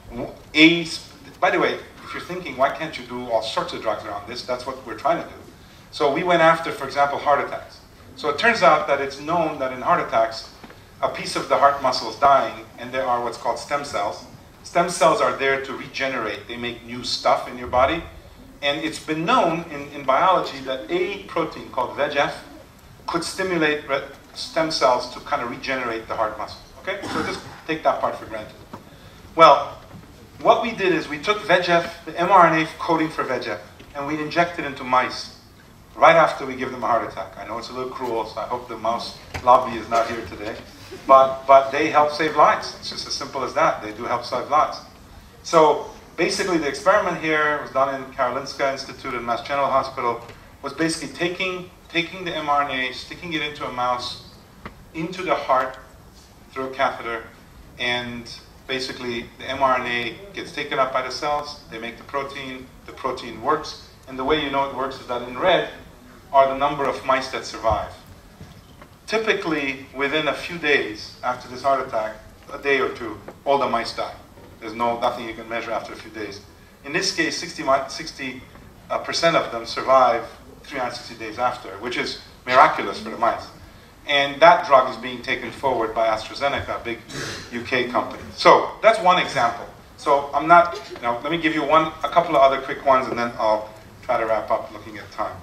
by the way, if you're thinking, why can't you do all sorts of drugs around this? That's what we're trying to do. So we went after, for example, heart attacks. So it turns out that it's known that in heart attacks, a piece of the heart muscle is dying, and there are what's called stem cells. Stem cells are there to regenerate. They make new stuff in your body. And it's been known in, in biology that a protein called VEGF could stimulate stem cells to kind of regenerate the heart muscle. Okay? So just take that part for granted. Well, what we did is we took VEGF, the mRNA coding for VEGF, and we injected it into mice right after we give them a heart attack. I know it's a little cruel, so I hope the mouse lobby is not here today. But, but they help save lives. It's just as simple as that. They do help save lives. So basically the experiment here was done in Karolinska Institute and Mass General Hospital, was basically taking, taking the mRNA, sticking it into a mouse, into the heart through a catheter, and basically the mRNA gets taken up by the cells, they make the protein, the protein works, and the way you know it works is that in red, are the number of mice that survive. Typically, within a few days after this heart attack, a day or two, all the mice die. There's no, nothing you can measure after a few days. In this case, 60, 60 uh, of them survive 360 days after, which is miraculous for the mice. And that drug is being taken forward by AstraZeneca, a big UK company. So that's one example. So I'm not, you know, let me give you one, a couple of other quick ones, and then I'll try to wrap up looking at time.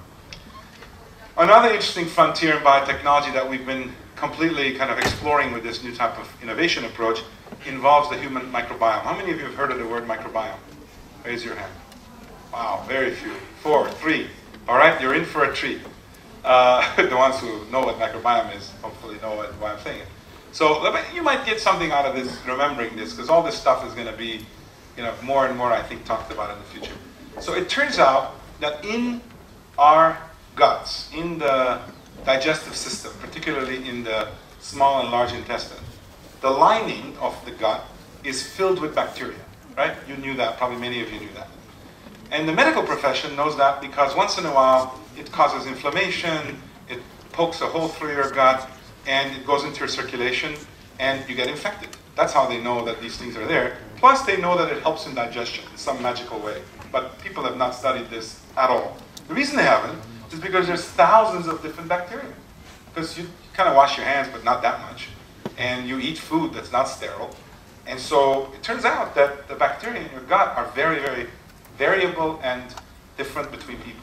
Another interesting frontier in biotechnology that we've been completely kind of exploring with this new type of innovation approach involves the human microbiome. How many of you have heard of the word microbiome? Raise your hand. Wow, very few. Four, three. All right, you're in for a treat. Uh, the ones who know what microbiome is hopefully know what, why I'm saying it. So you might get something out of this, remembering this, because all this stuff is going to be, you know, more and more, I think, talked about in the future. So it turns out that in our guts, in the digestive system, particularly in the small and large intestine, the lining of the gut is filled with bacteria, right? You knew that, probably many of you knew that. And the medical profession knows that because once in a while it causes inflammation, it pokes a hole through your gut, and it goes into your circulation, and you get infected. That's how they know that these things are there. Plus, they know that it helps in digestion in some magical way. But people have not studied this at all. The reason they haven't is because there's thousands of different bacteria. Because you kind of wash your hands, but not that much. And you eat food that's not sterile. And so it turns out that the bacteria in your gut are very, very variable and different between people.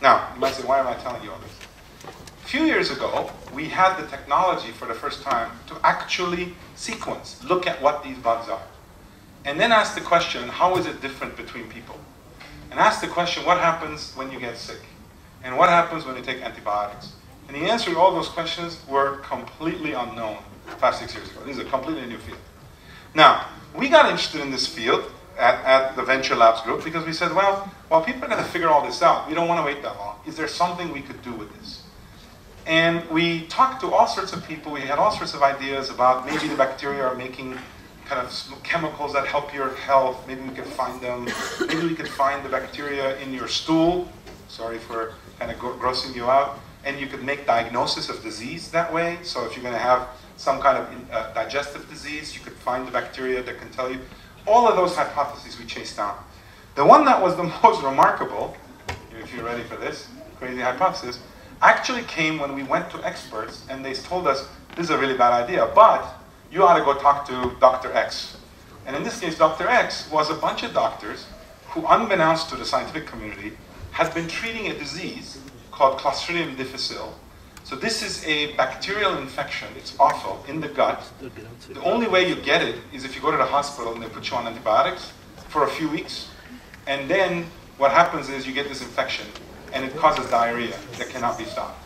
Now, you might say, why am I telling you all this? A few years ago, we had the technology for the first time to actually sequence, look at what these bugs are. And then ask the question, how is it different between people? And ask the question, what happens when you get sick? And what happens when you take antibiotics? And the answer to all those questions were completely unknown five, six years ago. This is a completely new field. Now, we got interested in this field at, at the Venture Labs group because we said, well, while people are going to figure all this out, we don't want to wait that long. Is there something we could do with this? And we talked to all sorts of people. We had all sorts of ideas about maybe the bacteria are making kind of chemicals that help your health. Maybe we could find them. Maybe we could find the bacteria in your stool. Sorry for kind of grossing you out. And you could make diagnosis of disease that way. So if you're going to have some kind of uh, digestive disease, you could find the bacteria that can tell you. All of those hypotheses we chased down. The one that was the most remarkable, if you're ready for this crazy hypothesis, actually came when we went to experts and they told us this is a really bad idea, but you ought to go talk to Dr. X. And in this case, Dr. X was a bunch of doctors who, unbeknownst to the scientific community, had been treating a disease called Clostridium difficile. So this is a bacterial infection. It's awful in the gut. The only way you get it is if you go to the hospital and they put you on antibiotics for a few weeks. And then what happens is you get this infection and it causes diarrhea that cannot be stopped.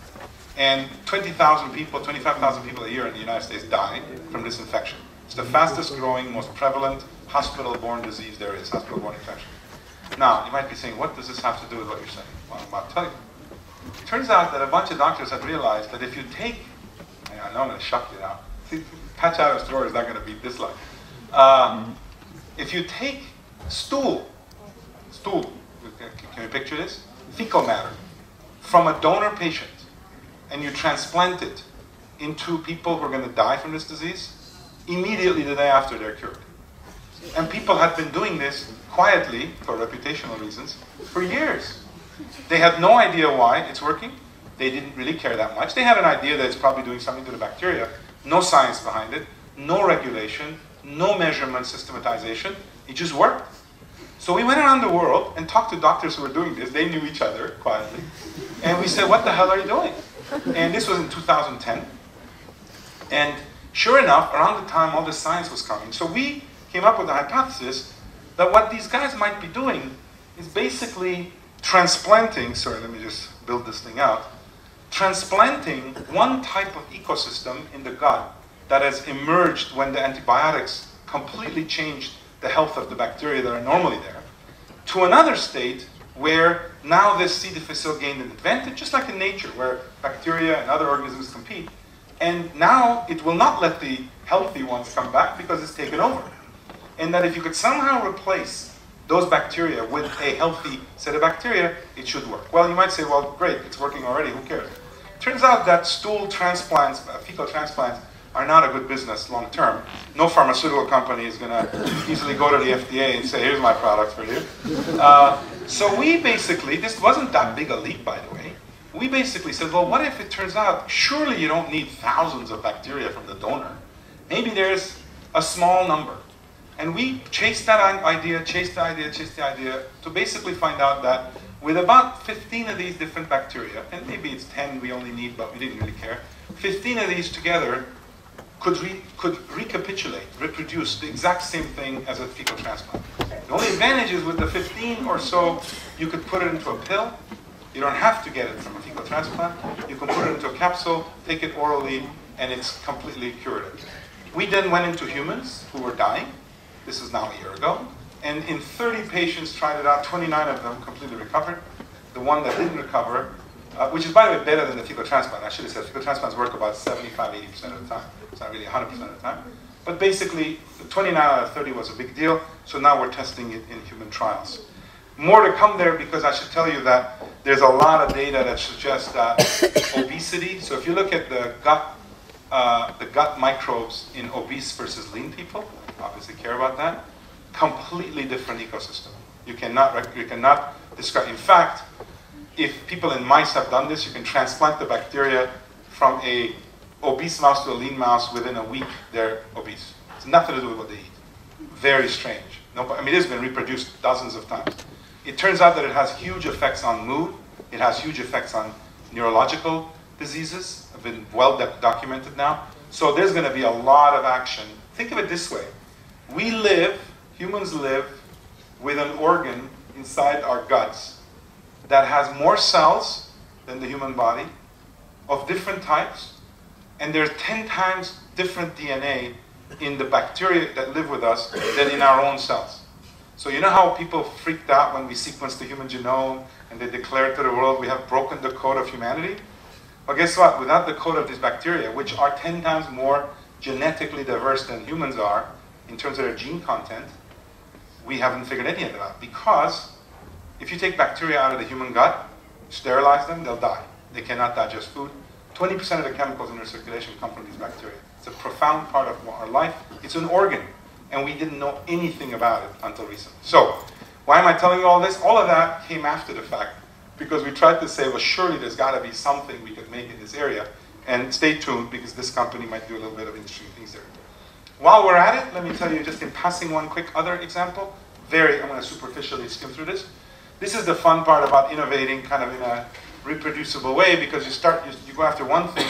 And 20,000 people, 25,000 people a year in the United States die from this infection. It's the fastest growing, most prevalent hospital-borne disease there is, hospital-borne infection. Now, you might be saying, what does this have to do with what you're saying? Well, I'm about to tell you. It turns out that a bunch of doctors have realized that if you take, I know I'm going to shock you now. See, Patch Adams' story is not going to beat this line. Uh, if you take stool, stool, can you picture this? Fecal matter from a donor patient and you transplant it into people who are going to die from this disease, immediately the day after they're cured. And people have been doing this quietly, for reputational reasons, for years. They had no idea why it's working. They didn't really care that much. They had an idea that it's probably doing something to the bacteria. No science behind it, no regulation, no measurement systematization. It just worked. So we went around the world and talked to doctors who were doing this. They knew each other quietly. And we said, What the hell are you doing? And this was in 2010. And sure enough, around the time all this science was coming, so we came up with a hypothesis that what these guys might be doing is basically transplanting, sorry, let me just build this thing out, transplanting one type of ecosystem in the gut that has emerged when the antibiotics completely changed the health of the bacteria that are normally there to another state where now this C. difficile gained an advantage, just like in nature, where bacteria and other organisms compete. And now it will not let the healthy ones come back because it's taken over. And that if you could somehow replace those bacteria with a healthy set of bacteria, it should work. Well, you might say, well, great, it's working already, who cares? Turns out that stool transplants, uh, fecal transplants, are not a good business long term. No pharmaceutical company is going to easily go to the FDA and say, here's my product for you. Uh, so we basically, this wasn't that big a leap, by the way. We basically said, well, what if it turns out, surely you don't need thousands of bacteria from the donor. Maybe there's a small number. And we chased that idea, chased the idea, chased the idea to basically find out that with about 15 of these different bacteria, and maybe it's 10 we only need, but we didn't really care, 15 of these together could, re, could recapitulate, reproduce the exact same thing as a fecal transplant. The only advantage is with the 15 or so, you could put it into a pill. You don't have to get it from a fecal transplant. You can put it into a capsule, take it orally, and it's completely curative. We then went into humans who were dying. This is now a year ago. And in 30 patients tried it out, 29 of them completely recovered. The one that didn't recover uh, which is, by the way, better than the fecal transplant. I should have said fecal transplants work about 75, 80% of the time. It's not really 100% of the time. But basically, 29 out of 30 was a big deal, so now we're testing it in human trials. More to come there because I should tell you that there's a lot of data that suggests that obesity, so if you look at the gut, uh, the gut microbes in obese versus lean people, obviously care about that, completely different ecosystem. You cannot, you cannot describe, in fact, if people in mice have done this, you can transplant the bacteria from a obese mouse to a lean mouse within a week, they're obese. It's nothing to do with what they eat. Very strange. No, I mean, it has been reproduced dozens of times. It turns out that it has huge effects on mood. It has huge effects on neurological diseases. Have been well documented now. So there's going to be a lot of action. Think of it this way: we live, humans live, with an organ inside our guts that has more cells than the human body, of different types, and there's 10 times different DNA in the bacteria that live with us than in our own cells. So you know how people freaked out when we sequenced the human genome and they declared to the world we have broken the code of humanity? Well, guess what? Without the code of these bacteria, which are 10 times more genetically diverse than humans are in terms of their gene content, we haven't figured any of that out. Because if you take bacteria out of the human gut, sterilize them, they'll die. They cannot digest food. 20% of the chemicals in our circulation come from these bacteria. It's a profound part of our life. It's an organ, and we didn't know anything about it until recently. So, why am I telling you all this? All of that came after the fact because we tried to say, well, surely there's got to be something we could make in this area. And stay tuned because this company might do a little bit of interesting things there. While we're at it, let me tell you just in passing one quick other example. Very, I'm going to superficially skim through this. This is the fun part about innovating kind of in a reproducible way because you start, you, you go after one thing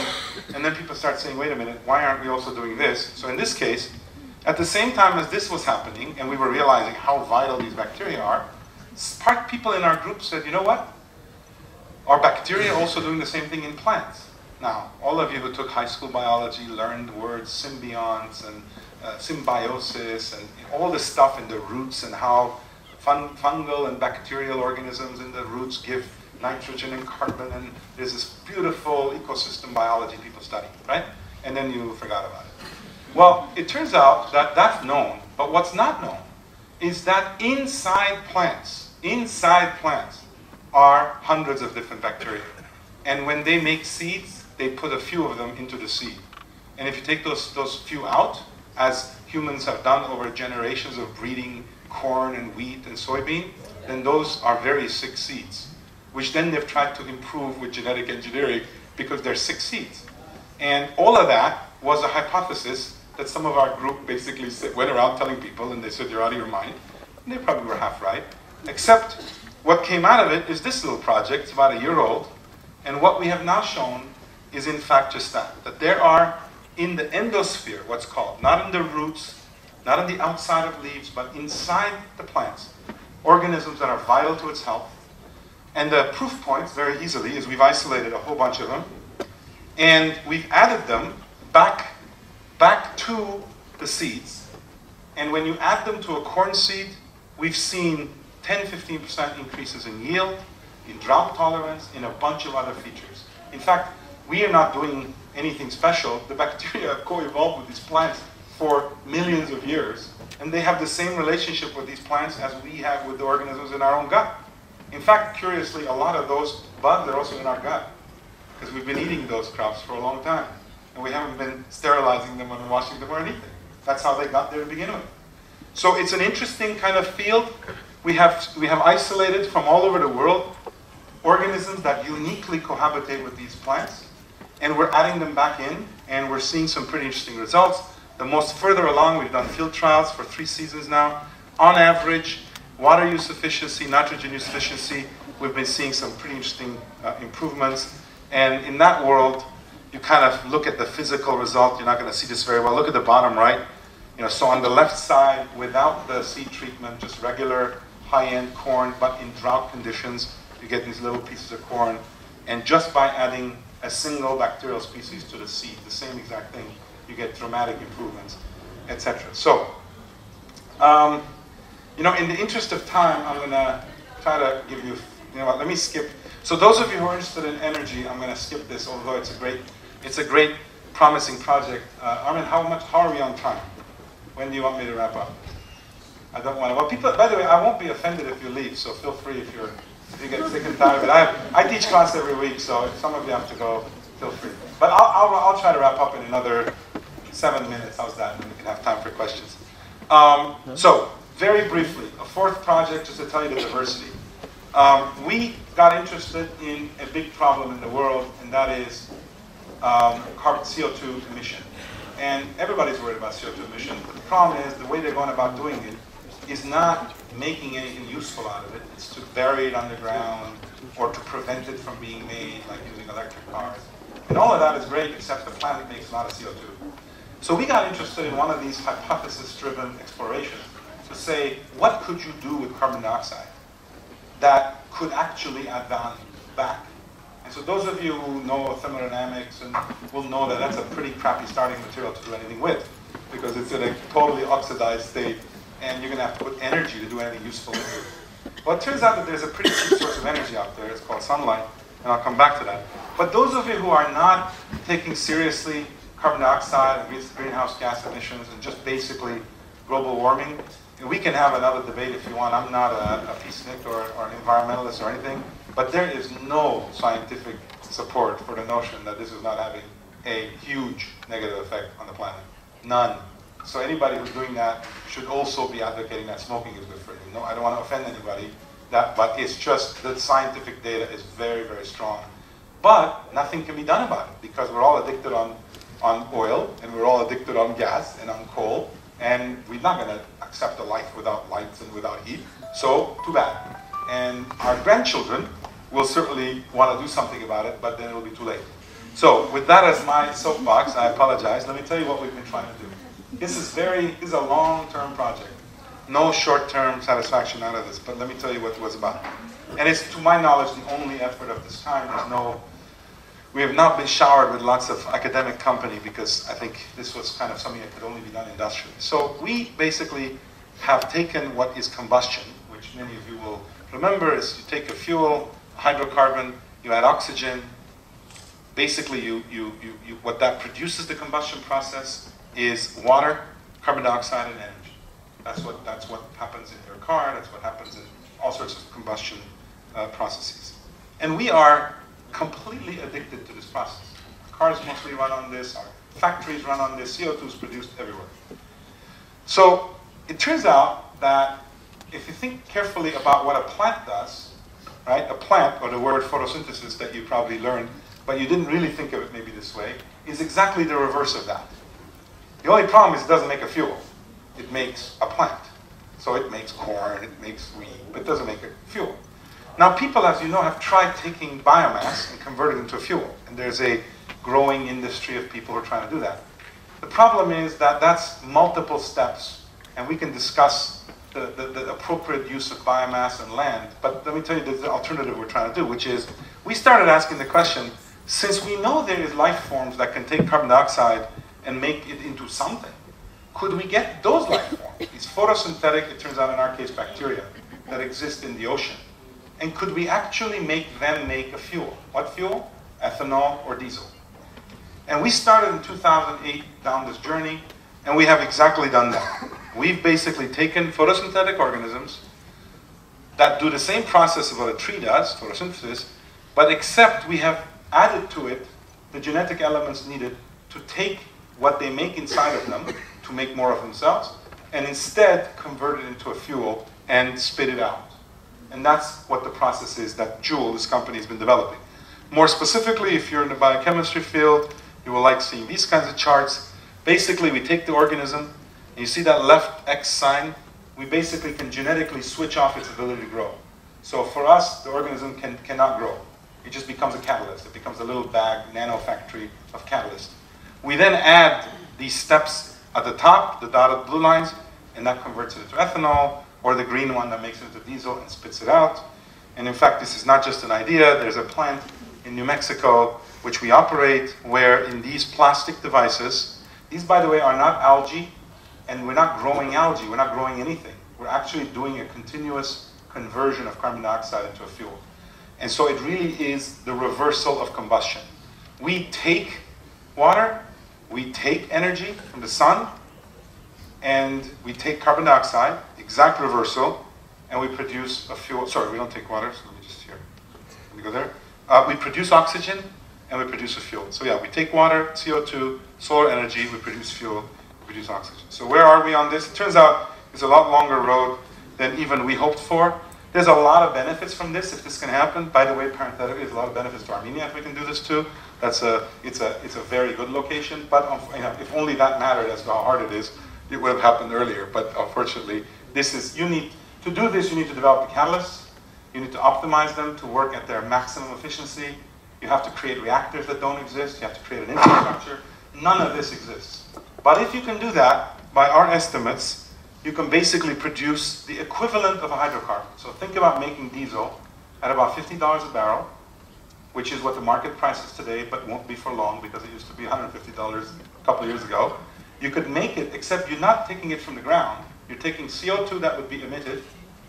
and then people start saying, wait a minute, why aren't we also doing this? So in this case, at the same time as this was happening and we were realizing how vital these bacteria are, part people in our group said, you know what? Are bacteria also doing the same thing in plants? Now, all of you who took high school biology learned words symbionts and uh, symbiosis and all the stuff in the roots and how fun, fungal and bacterial organisms in the roots give nitrogen and carbon and there's this beautiful ecosystem biology people study, right? And then you forgot about it. Well, it turns out that that's known, but what's not known is that inside plants, inside plants, are hundreds of different bacteria. And when they make seeds, they put a few of them into the seed. And if you take those, those few out, as humans have done over generations of breeding corn and wheat and soybean, then those are very sick seeds, which then they've tried to improve with genetic engineering because they're sick seeds. And all of that was a hypothesis that some of our group basically went around telling people, and they said, You're out of your mind. And they probably were half right. Except what came out of it is this little project, it's about a year old, and what we have now shown is in fact just that, that there are in the endosphere, what's called, not in the roots, not on the outside of leaves, but inside the plants, organisms that are vital to its health. And the proof points, very easily, is we've isolated a whole bunch of them, and we've added them back, back to the seeds. And when you add them to a corn seed, we've seen 10-15% increases in yield, in drought tolerance, in a bunch of other features. In fact, we are not doing anything special. The bacteria have co-evolved with these plants for millions of years, and they have the same relationship with these plants as we have with the organisms in our own gut. In fact, curiously, a lot of those bugs are also in our gut, because we've been eating those crops for a long time, and we haven't been sterilizing them and washing them or anything. That's how they got there to begin with. So it's an interesting kind of field we have, we have isolated from all over the world organisms that uniquely cohabitate with these plants, and we're adding them back in, and we're seeing some pretty interesting results. The most further along, we've done field trials for three seasons now. On average, water use efficiency, nitrogen use efficiency, we've been seeing some pretty interesting uh, improvements. And in that world, you kind of look at the physical result. You're not going to see this very well. Look at the bottom right. You know, so on the left side, without the seed treatment, just regular high-end corn, but in drought conditions, you get these little pieces of corn. And just by adding a single bacterial species to the seed, the same exact thing, you get dramatic improvements, etc. So, um, you know, in the interest of time, I'm going to try to give you, you know what, let me skip. So those of you who are interested in energy, I'm going to skip this, although it's a great, it's a great, promising project. Uh, Armin, how much, how are we on time? When do you want me to wrap up? I don't want to. Well, people. By the way, I won't be offended if you leave. So feel free if you're you get sick and tired of it. I have, I teach class every week, so if some of you have to go, feel free. But I'll, I'll, I'll try to wrap up in another seven minutes. How's that? And then we can have time for questions. Um, so very briefly, a fourth project just to tell you the diversity. Um, we got interested in a big problem in the world, and that is um, carbon CO2 emission. And everybody's worried about CO2 emission. But the problem is the way they're going about doing it is not making anything useful out of it. It's to bury it underground or to prevent it from being made, like using electric cars. And all of that is great, except the planet makes a lot of CO2. So we got interested in one of these hypothesis-driven explorations to say, what could you do with carbon dioxide that could actually add value back? And So those of you who know thermodynamics and will know that that's a pretty crappy starting material to do anything with because it's in a totally oxidized state and you're going to have to put energy to do anything useful with it. Well, it turns out that there's a pretty cheap source of energy out there. It's called sunlight, and I'll come back to that. But those of you who are not taking seriously carbon dioxide and greenhouse gas emissions and just basically global warming, we can have another debate if you want. I'm not a, a peacenik or, or an environmentalist or anything, but there is no scientific support for the notion that this is not having a huge negative effect on the planet. None. So anybody who's doing that should also be advocating that smoking is good for you. No, I don't want to offend anybody, that, but it's just the scientific data is very, very strong. But nothing can be done about it because we're all addicted on, on oil and we're all addicted on gas and on coal and we're not going to accept a life without lights and without heat. So, too bad. And our grandchildren will certainly want to do something about it, but then it'll be too late. So, with that as my soapbox, I apologize. Let me tell you what we've been trying to do. This is very, this is a long-term project. No short-term satisfaction out of this, but let me tell you what it was about. And it's, to my knowledge, the only effort of this time. There's no, we have not been showered with lots of academic company because I think this was kind of something that could only be done industrially. So we basically have taken what is combustion, which many of you will remember is you take a fuel, hydrocarbon, you add oxygen, basically you, you, you, you, what that produces the combustion process is water, carbon dioxide, and energy. That's what, that's what happens in your car, that's what happens in all sorts of combustion uh, processes. And we are completely addicted to this process. Cars mostly run on this, our factories run on this, CO2 is produced everywhere. So it turns out that if you think carefully about what a plant does, right, a plant, or the word photosynthesis that you probably learned but you didn't really think of it maybe this way, is exactly the reverse of that. The only problem is it doesn't make a fuel. It makes a plant. So it makes corn, it makes wheat, but it doesn't make a fuel. Now people, as you know, have tried taking biomass and convert it into a fuel. And there's a growing industry of people who are trying to do that. The problem is that that's multiple steps, and we can discuss the, the, the, appropriate use of biomass and land. But let me tell you the alternative we're trying to do, which is we started asking the question, since we know there is life forms that can take carbon dioxide and make it into something, could we get those life forms, these photosynthetic, it turns out in our case bacteria, that exist in the ocean, and could we actually make them make a fuel? What fuel? Ethanol or diesel. And we started in 2008 down this journey, and we have exactly done that. We've basically taken photosynthetic organisms that do the same process of what a tree does, photosynthesis, but except we have added to it the genetic elements needed to take what they make inside of them to make more of themselves, and instead convert it into a fuel and spit it out. And that's what the process is that Joule, this company, has been developing. More specifically, if you're in the biochemistry field, you will like seeing these kinds of charts. Basically, we take the organism, and you see that left X sign, we basically can genetically switch off its ability to grow. So for us, the organism can, cannot grow. It just becomes a catalyst. It becomes a little bag, nano factory of catalyst. We then add these steps at the top, the dotted blue lines, and that converts it into ethanol, or the green one that makes it into diesel and spits it out. And in fact, this is not just an idea. There's a plant in New Mexico which we operate where in these plastic devices, these by the way are not algae, and we're not growing algae, we're not growing anything. We're actually doing a continuous conversion of carbon dioxide into a fuel. And so it really is the reversal of combustion. We take water, we take energy from the sun, and we take carbon dioxide, exact reversal, and we produce a fuel. Sorry, we don't take water, so let me just here. Let me go there. Uh, we produce oxygen, and we produce a fuel. So yeah, we take water, CO2, solar energy, we produce fuel, we produce oxygen. So where are we on this? It turns out it's a lot longer road than even we hoped for. There's a lot of benefits from this if this can happen. By the way, parenthetically, there's a lot of benefits to Armenia if we can do this too. That's a, it's a, it's a very good location. But um, you know, if only that mattered as to how hard it is, it would have happened earlier. But unfortunately, this is, you need, to do this, you need to develop the catalysts. You need to optimize them to work at their maximum efficiency. You have to create reactors that don't exist. You have to create an infrastructure. None of this exists. But if you can do that, by our estimates, you can basically produce the equivalent of a hydrocarbon. So think about making diesel at about $50 a barrel, which is what the market price is today, but won't be for long because it used to be $150 a couple of years ago. You could make it, except you're not taking it from the ground. You're taking CO2 that would be emitted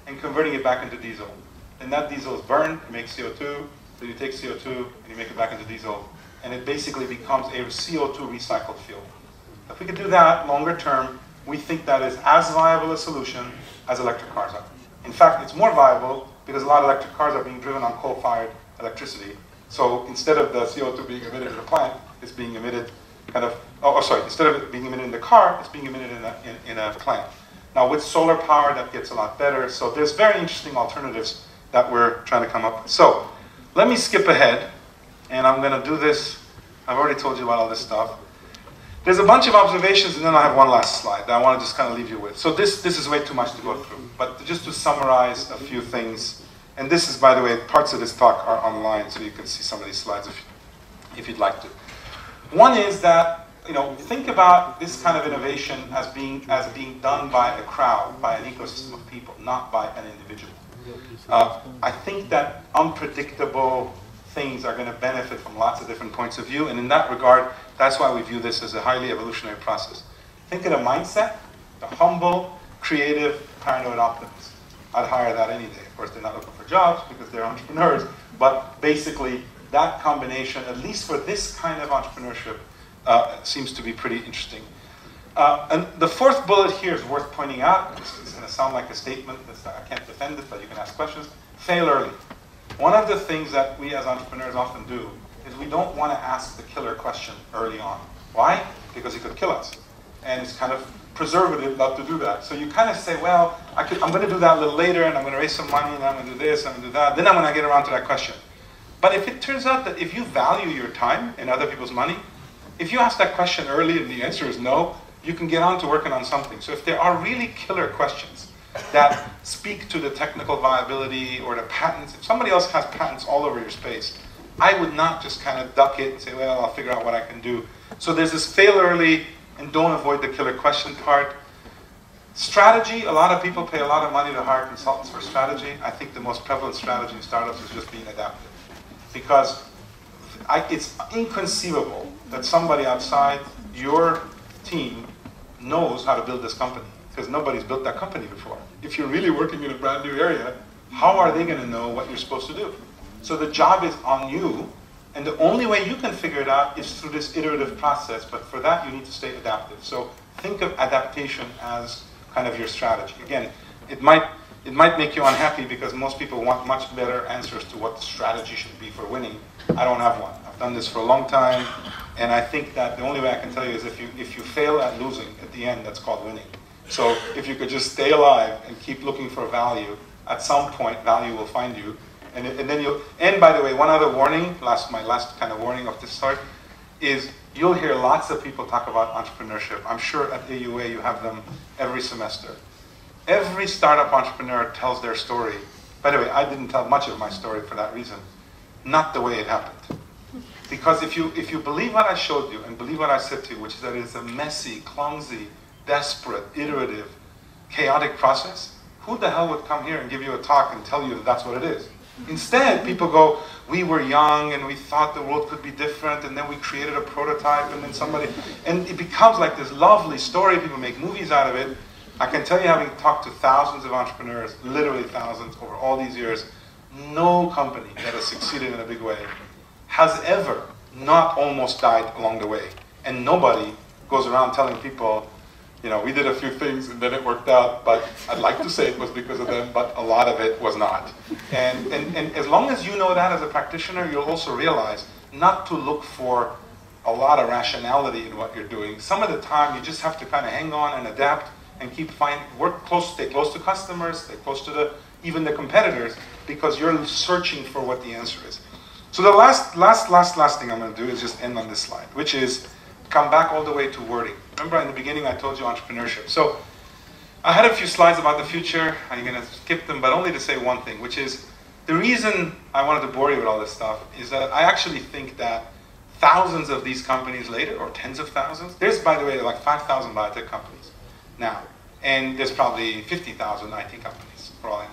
and converting it back into diesel. And that diesel is burned, it makes CO2, so you take CO2 and you make it back into diesel, and it basically becomes a CO2 recycled fuel. If we could do that longer term, we think that is as viable a solution as electric cars are. In fact, it's more viable because a lot of electric cars are being driven on coal-fired electricity, so instead of the CO2 being emitted in the plant, it's being emitted kind of, oh, oh, sorry, instead of it being emitted in the car, it's being emitted in a, in, in a plant. Now with solar power, that gets a lot better. So there's very interesting alternatives that we're trying to come up with. So let me skip ahead, and I'm going to do this. I've already told you about all this stuff. There's a bunch of observations, and then I have one last slide that I want to just kind of leave you with. So this, this is way too much to go through. But just to summarize a few things and this is, by the way, parts of this talk are online, so you can see some of these slides if, if you'd like to. One is that, you know, think about this kind of innovation as being, as being done by a crowd, by an ecosystem of people, not by an individual. Uh, I think that unpredictable things are going to benefit from lots of different points of view, and in that regard, that's why we view this as a highly evolutionary process. Think of a mindset, the humble, creative, paranoid optimist. I'd hire that any day. Of course, they're not looking for jobs because they're entrepreneurs, but basically that combination, at least for this kind of entrepreneurship, uh, seems to be pretty interesting. Uh, and the fourth bullet here is worth pointing out. It's, going to sound like a statement. I can't defend it, but you can ask questions. Fail early. One of the things that we as entrepreneurs often do is we don't want to ask the killer question early on. Why? Because it could kill us. And it's kind of preservative not to do that. So you kind of say, well, I am going to do that a little later, and I'm going to raise some money, and I'm going to do this, and I'm going to do that. Then I'm going to get around to that question. But if it turns out that if you value your time and other people's money, if you ask that question early and the answer is no, you can get on to working on something. So if there are really killer questions that speak to the technical viability or the patents, if somebody else has patents all over your space, I would not just kind of duck it and say, well, I'll figure out what I can do. So there's this fail early, and don't avoid the killer question part. Strategy, a lot of people pay a lot of money to hire consultants for strategy. I think the most prevalent strategy in startups is just being adaptive. Because I, it's inconceivable that somebody outside your team knows how to build this company because nobody's built that company before. If you're really working in a brand new area, how are they going to know what you're supposed to do? So the job is on you and the only way you can figure it out is through this iterative process, but for that you need to stay adaptive. So think of adaptation as kind of your strategy. Again, it might, it might make you unhappy because most people want much better answers to what the strategy should be for winning. I don't have one. I've done this for a long time, and I think that the only way I can tell you is if you, if you fail at losing, at the end, that's called winning. So if you could just stay alive and keep looking for value, at some point value will find you, and, and then you, and by the way, one other warning, last, my last kind of warning of this sort, is you'll hear lots of people talk about entrepreneurship. I'm sure at AUA you have them every semester. Every startup entrepreneur tells their story. By the way, I didn't tell much of my story for that reason. Not the way it happened. Because if you, if you believe what I showed you and believe what I said to you, which is that it's a messy, clumsy, desperate, iterative, chaotic process, who the hell would come here and give you a talk and tell you that that's what it is? Instead, people go, we were young and we thought the world could be different and then we created a prototype and then somebody, and it becomes like this lovely story, people make movies out of it. I can tell you having talked to thousands of entrepreneurs, literally thousands over all these years, no company that has succeeded in a big way has ever not almost died along the way. And nobody goes around telling people, you know, we did a few things and then it worked out, but I'd like to say it was because of them, but a lot of it was not. And, and, and as long as you know that as a practitioner, you'll also realize not to look for a lot of rationality in what you're doing. Some of the time, you just have to kind of hang on and adapt and keep find work close, stay close to customers, stay close to the even the competitors, because you're searching for what the answer is. So the last, last, last, last thing I'm going to do is just end on this slide, which is come back all the way to wording. Remember in the beginning I told you entrepreneurship. So I had a few slides about the future. I'm going to skip them, but only to say one thing, which is the reason I wanted to bore you with all this stuff is that I actually think that thousands of these companies later, or tens of thousands, there's, by the way, like 5,000 biotech companies now, and there's probably 50,000 IT companies, for all I know.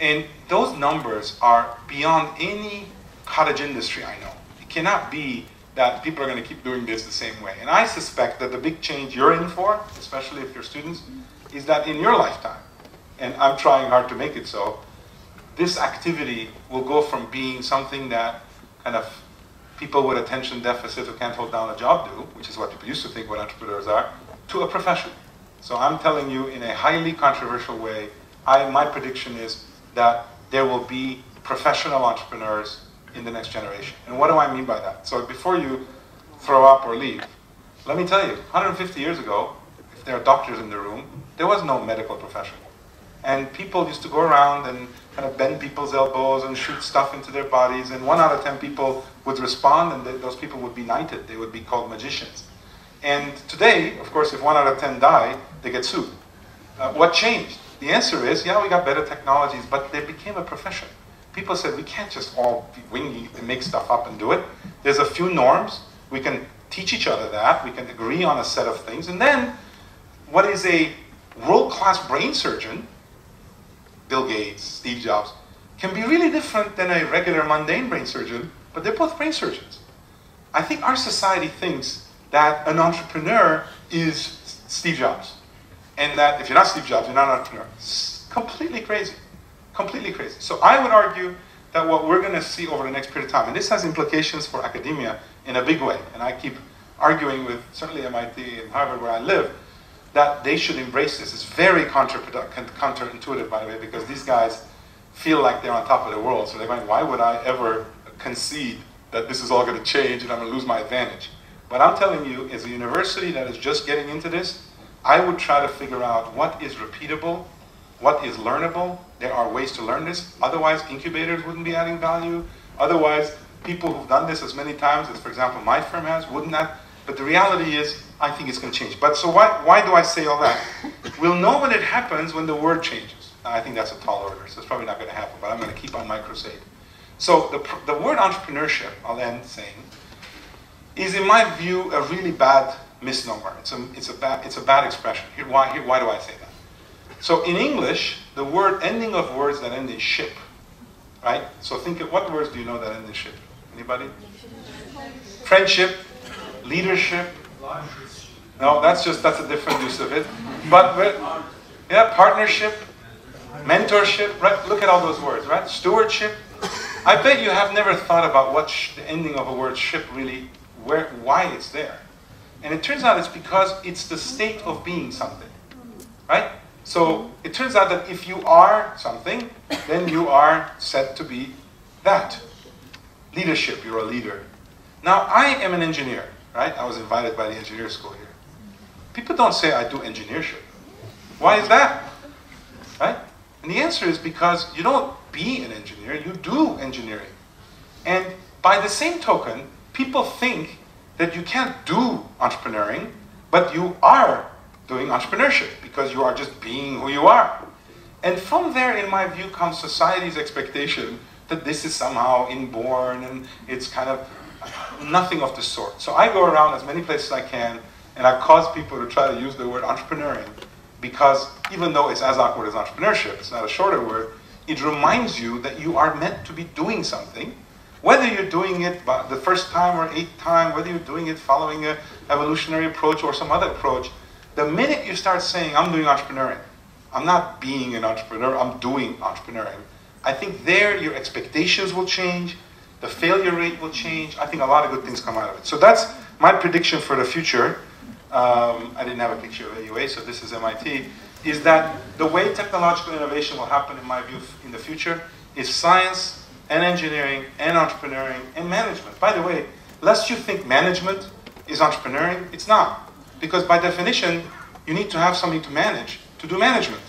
And those numbers are beyond any cottage industry I know. It cannot be that people are going to keep doing this the same way. And I suspect that the big change you're in for, especially if you're students, is that in your lifetime, and I'm trying hard to make it so, this activity will go from being something that kind of people with attention deficit who can't hold down a job do, which is what people used to think what entrepreneurs are, to a profession. So I'm telling you in a highly controversial way, I, my prediction is that there will be professional entrepreneurs in the next generation. And what do I mean by that? So before you throw up or leave, let me tell you, 150 years ago, if there are doctors in the room, there was no medical profession. And people used to go around and kind of bend people's elbows and shoot stuff into their bodies, and one out of ten people would respond, and th- those people would be knighted. They would be called magicians. And today, of course, if one out of ten die, they get sued. Uh, what changed? The answer is, yeah, we got better technologies, but they became a profession. People said we can't just all be wingy and make stuff up and do it. There's a few norms. We can teach each other that. We can agree on a set of things. And then, what is a world-class brain surgeon, Bill Gates, Steve Jobs, can be really different than a regular mundane brain surgeon, but they're both brain surgeons. I think our society thinks that an entrepreneur is Steve Jobs. And that if you're not Steve Jobs, you're not an entrepreneur. It's completely crazy. Completely crazy. So I would argue that what we're going to see over the next period of time, and this has implications for academia in a big way, and I keep arguing with certainly MIT and Harvard where I live, that they should embrace this. It's very counterintuitive, by the way, because these guys feel like they're on top of the world. So they're going, why would I ever concede that this is all going to change and I'm going to lose my advantage? But I'm telling you, as a university that is just getting into this, I would try to figure out what is repeatable, what is learnable. There are ways to learn this. Otherwise, incubators wouldn't be adding value. Otherwise, people who've done this as many times as, for example, my firm has, wouldn't that? But the reality is, I think it's going to change. But so why, why do I say all that? we'll know when it happens when the word changes. I think that's a tall order, so it's probably not going to happen, but I'm going to keep on my crusade. So the, the word entrepreneurship, I'll end saying, is in my view a really bad misnomer. It's a, it's a, bad, it's a bad expression. Here, why, here, why do I say that? So in English, the word ending of words that end in ship, right? So think of what words do you know that end in ship? Anybody? Friendship, leadership. No, that's just that's a different use of it. But, yeah, partnership, mentorship. Right? Look at all those words, right? Stewardship. I bet you have never thought about what the ending of a word ship really, where, why it's there. And it turns out it's because it's the state of being something. Right? So it turns out that if you are something, then you are said to be that. Leadership, you're a leader. Now, I am an engineer, right? I was invited by the engineer school here. People don't say I do engineership. Why is that? Right? And the answer is because you don't be an engineer, you do engineering. And by the same token, people think that you can't do entrepreneuring, but you are doing entrepreneurship because you are just being who you are. And from there, in my view, comes society's expectation that this is somehow inborn and it's kind of nothing of the sort. So I go around as many places as I can and I cause people to try to use the word entrepreneuring because even though it's as awkward as entrepreneurship, it's not a shorter word, it reminds you that you are meant to be doing something whether you're doing it the first time or eighth time, whether you're doing it following an evolutionary approach or some other approach, the minute you start saying, I'm doing entrepreneuring, I'm not being an entrepreneur, I'm doing entrepreneuring, I think there your expectations will change, the failure rate will change. I think a lot of good things come out of it. So that's my prediction for the future. Um, I didn't have a picture of AUA, so this is MIT. Is that the way technological innovation will happen, in my view, in the future, is science and engineering and entrepreneuring and management. By the way, lest you think management is entrepreneuring, it's not. Because by definition, you need to have something to manage to do management.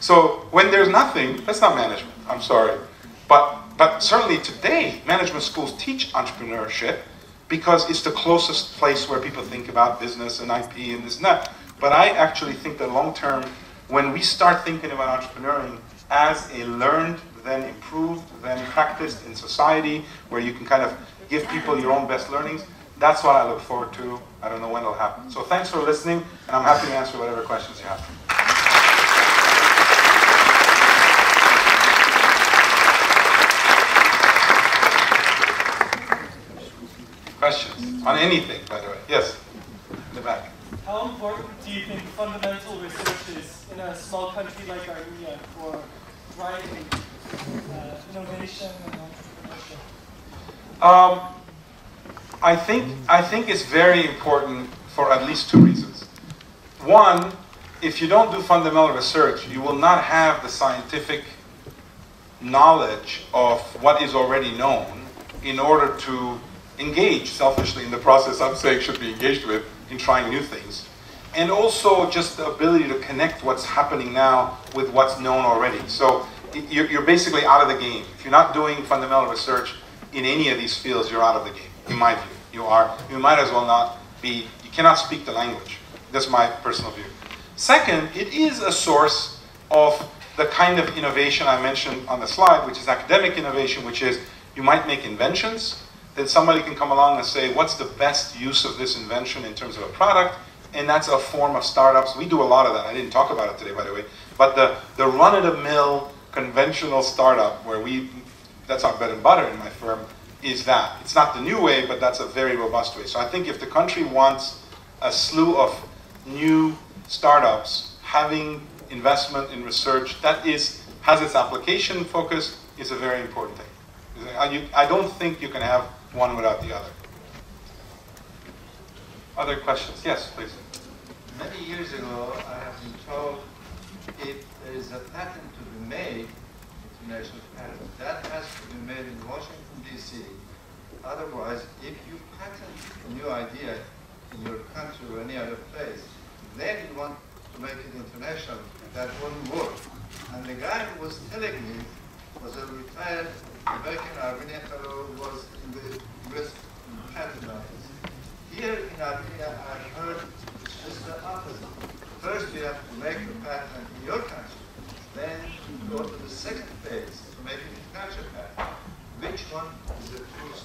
So when there's nothing, that's not management. I'm sorry. But, but certainly today, management schools teach entrepreneurship because it's the closest place where people think about business and IP and this and that. But I actually think that long term, when we start thinking about entrepreneuring as a learned then improved, then practiced in society, where you can kind of give people your own best learnings. That's what I look forward to. I don't know when it'll happen. So thanks for listening, and I'm happy to answer whatever questions you have. questions on anything, by the way. Yes, in the back. How important do you think fundamental research is in a small country like Armenia for driving uh, innovation and entrepreneurship? Um, I think I think it's very important for at least two reasons. One, if you don't do fundamental research, you will not have the scientific knowledge of what is already known in order to engage selfishly in the process I'm saying should be engaged with in trying new things. And also just the ability to connect what's happening now with what's known already. So you're basically out of the game. If you're not doing fundamental research in any of these fields, you're out of the game, in my view. You are, you might as well not be, you cannot speak the language. That's my personal view. Second, it is a source of the kind of innovation I mentioned on the slide, which is academic innovation, which is you might make inventions, then somebody can come along and say, what's the best use of this invention in terms of a product? And that's a form of startups. We do a lot of that. I didn't talk about it today, by the way. But the, the run-of-the-mill conventional startup where we, that's our bread and butter in my firm, is that. It's not the new way, but that's a very robust way. So I think if the country wants a slew of new startups having investment in research that is has its application focus is a very important thing. I don't think you can have one without the other. Other questions? Yes, please. Many years ago, I have been told if there is a patent to be made, international patent, that has to be made in Washington, Otherwise, if you patent a new idea in your country or any other place, then you want to make it international, that wouldn't work. And the guy who was telling me was a retired American Armenian fellow who was in the U.S. Patent Office. Here in Armenia, I heard just the opposite. First, you have to make a patent in your country. Then you go to the second phase to make it international patent. Which one is a true story? Because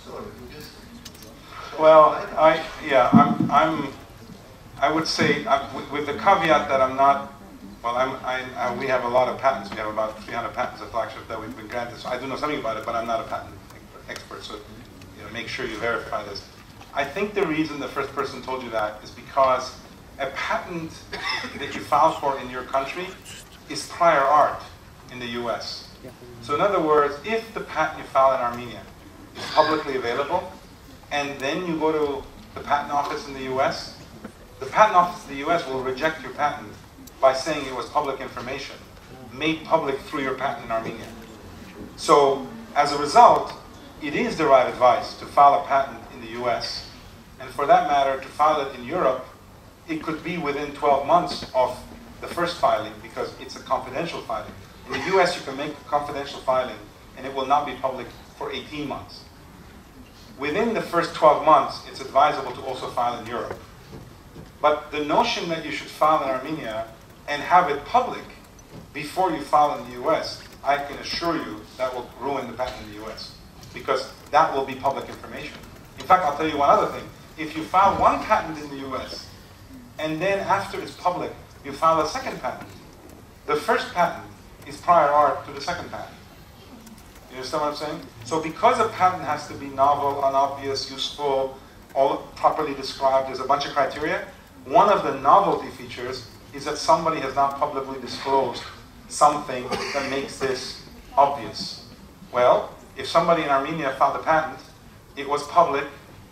well, I yeah, I'm I'm I would say uh, with, with, the caveat that I'm not. Well, I'm, I, I, we have a lot of patents. We have about 300 patents at Flagship that we've been granted. So I do know something about it, but I'm not a patent expert. So you know, make sure you verify this. I think the reason the first person told you that is because a patent that you file for in your country is prior art in the U.S. So in other words, if the patent you file in Armenia publicly available, and then you go to the patent office in the U.S., the patent office in the US will reject your patent by saying it was public information, made public through your patent in Armenia. So, as a result, it is the right advice to file a patent in the US, and for that matter, to file it in Europe, it could be within 12 months of the first filing because it's a confidential filing. In the US, you can make a confidential filing and it will not be public for 18 months. Within the first 12 months, it's advisable to also file in Europe. But the notion that you should file in Armenia and have it public before you file in the US, I can assure you that will ruin the patent in the US because that will be public information. In fact, I'll tell you one other thing. If you file one patent in the US and then after it's public, you file a second patent, the first patent is prior art to the second patent. You understand what I'm saying? So because a patent has to be novel, unobvious, useful, all properly described, there's a bunch of criteria, one of the novelty features is that somebody has not publicly disclosed something that makes this obvious. Well, if somebody in Armenia filed a patent, it was public,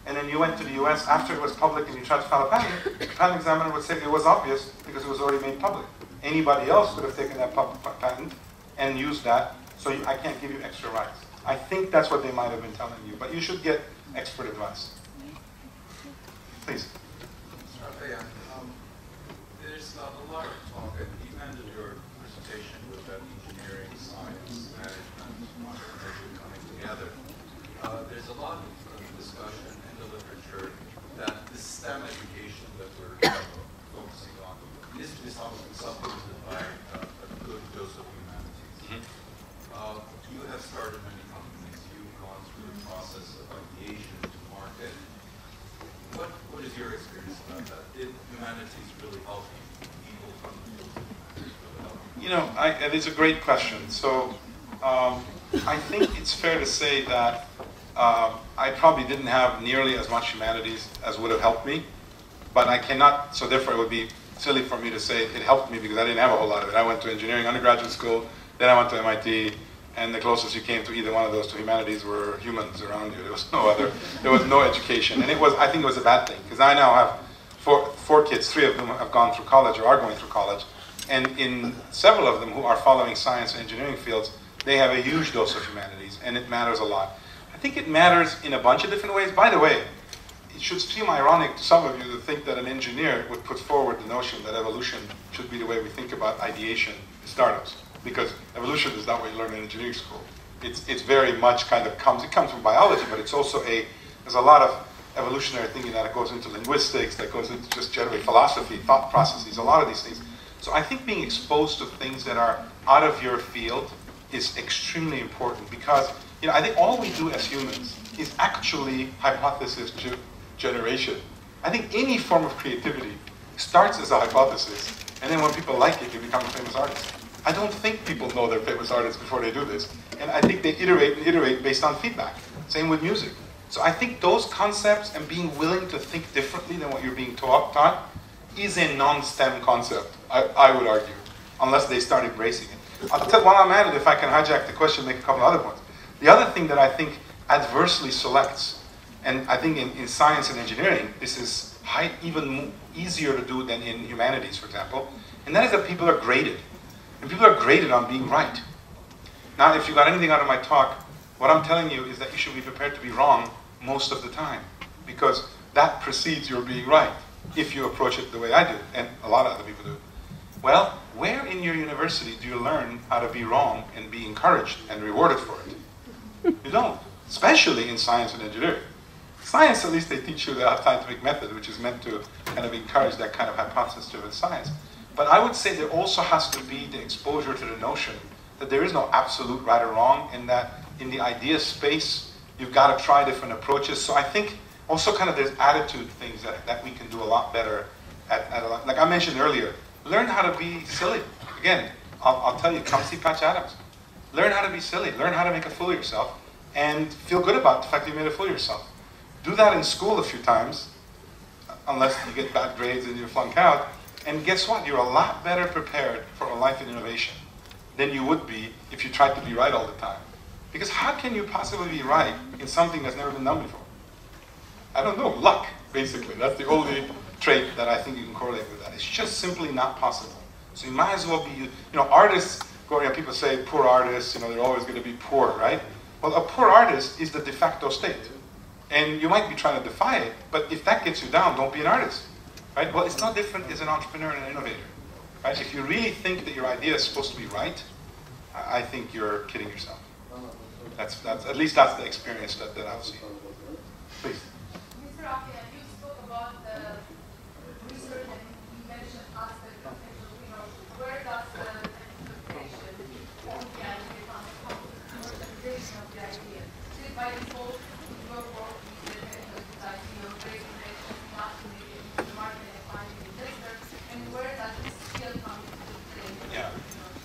and then you went to the US after it was public and you tried to file a patent, the patent examiner would say it was obvious because it was already made public. Anybody else could have taken that public patent and used that, so I can't give you extra rights. I think that's what they might have been telling you, but you should get expert advice. Please. Um, there's a lot of talk, and you ended your presentation with that engineering, science, management, entrepreneurship coming together. Uh, there's a lot of discussion in the literature that the STEM education that we're uh, focusing on needs to be supplemented by uh, a good dose of humanities. Mm-hmm. Uh, you have started many companies. You've gone through the process of ideation to market. What, what is your experience? did humanities really help people from You know, I, it is a great question. So um, I think it's fair to say that um, I probably didn't have nearly as much humanities as would have helped me, but I cannot, so therefore it would be silly for me to say it helped me because I didn't have a whole lot of it. I went to engineering undergraduate school, then I went to MIT, and the closest you came to either one of those two humanities were humans around you. There was no other, there was no education. And it was, I think it was a bad thing, because I now have four, four kids, three of them have gone through college or are going through college, and in several of them who are following science and engineering fields, they have a huge dose of humanities, and it matters a lot. I think it matters in a bunch of different ways. By the way, it should seem ironic to some of you to think that an engineer would put forward the notion that evolution should be the way we think about ideation in startups because evolution is not what you learn in engineering school. It's, it's very much kind of comes, it comes from biology, but it's also a, there's a lot of evolutionary thinking that goes into linguistics, that goes into just generally philosophy, thought processes, a lot of these things. So I think being exposed to things that are out of your field is extremely important because, you know, I think all we do as humans is actually hypothesis ge- generation. I think any form of creativity starts as a hypothesis, and then when people like it, you become a famous artist. I don't think people know they're famous artists before they do this. And I think they iterate and iterate based on feedback. Same with music. So I think those concepts and being willing to think differently than what you're being taught, taught is a non-STEM concept, I, I would argue, unless they start embracing it. I'll tell, while I'm at it, if I can hijack the question, make a couple other points. The other thing that I think adversely selects, and I think in, in science and engineering, this is high, even easier to do than in humanities, for example, and that is that people are graded. And people are graded on being right. Now, if you got anything out of my talk, what I'm telling you is that you should be prepared to be wrong most of the time, because that precedes your being right, if you approach it the way I do, and a lot of other people do. Well, where in your university do you learn how to be wrong and be encouraged and rewarded for it? You don't, especially in science and engineering. Science, at least they teach you the scientific method, which is meant to kind of encourage that kind of hypothesis-driven science. But I would say there also has to be the exposure to the notion that there is no absolute right or wrong, and that in the idea space, you've got to try different approaches. So I think also kind of there's attitude things that, that we can do a lot better at, at a, like I mentioned earlier, learn how to be silly. Again, I'll, I'll tell you, come see Patch Adams. Learn how to be silly. Learn how to make a fool of yourself and feel good about the fact that you made a fool of yourself. Do that in school a few times, unless you get bad grades and you flunk out, and guess what? You're a lot better prepared for a life in innovation than you would be if you tried to be right all the time. Because how can you possibly be right in something that's never been done before? I don't know, luck, basically. That's the only trait that I think you can correlate with that. It's just simply not possible. So you might as well be, you know, artists, you know, people say poor artists, you know, they're always going to be poor, right? Well, a poor artist is the de facto state. And you might be trying to defy it, but if that gets you down, don't be an artist. Right? Well, it's no different as an entrepreneur and an innovator. Right? If you really think that your idea is supposed to be right, I think you're kidding yourself. That's, that's at least that's the experience that, that I've seen. Please. Mr. Afia, you spoke about the research and invention aspect of it. You know, where does the interpretation of the idea come from? Commercialization of the idea. Is it by default your work with the technology that you know, great innovation, not to make it into the market and finding investor? And where does this skill come into play? Yeah.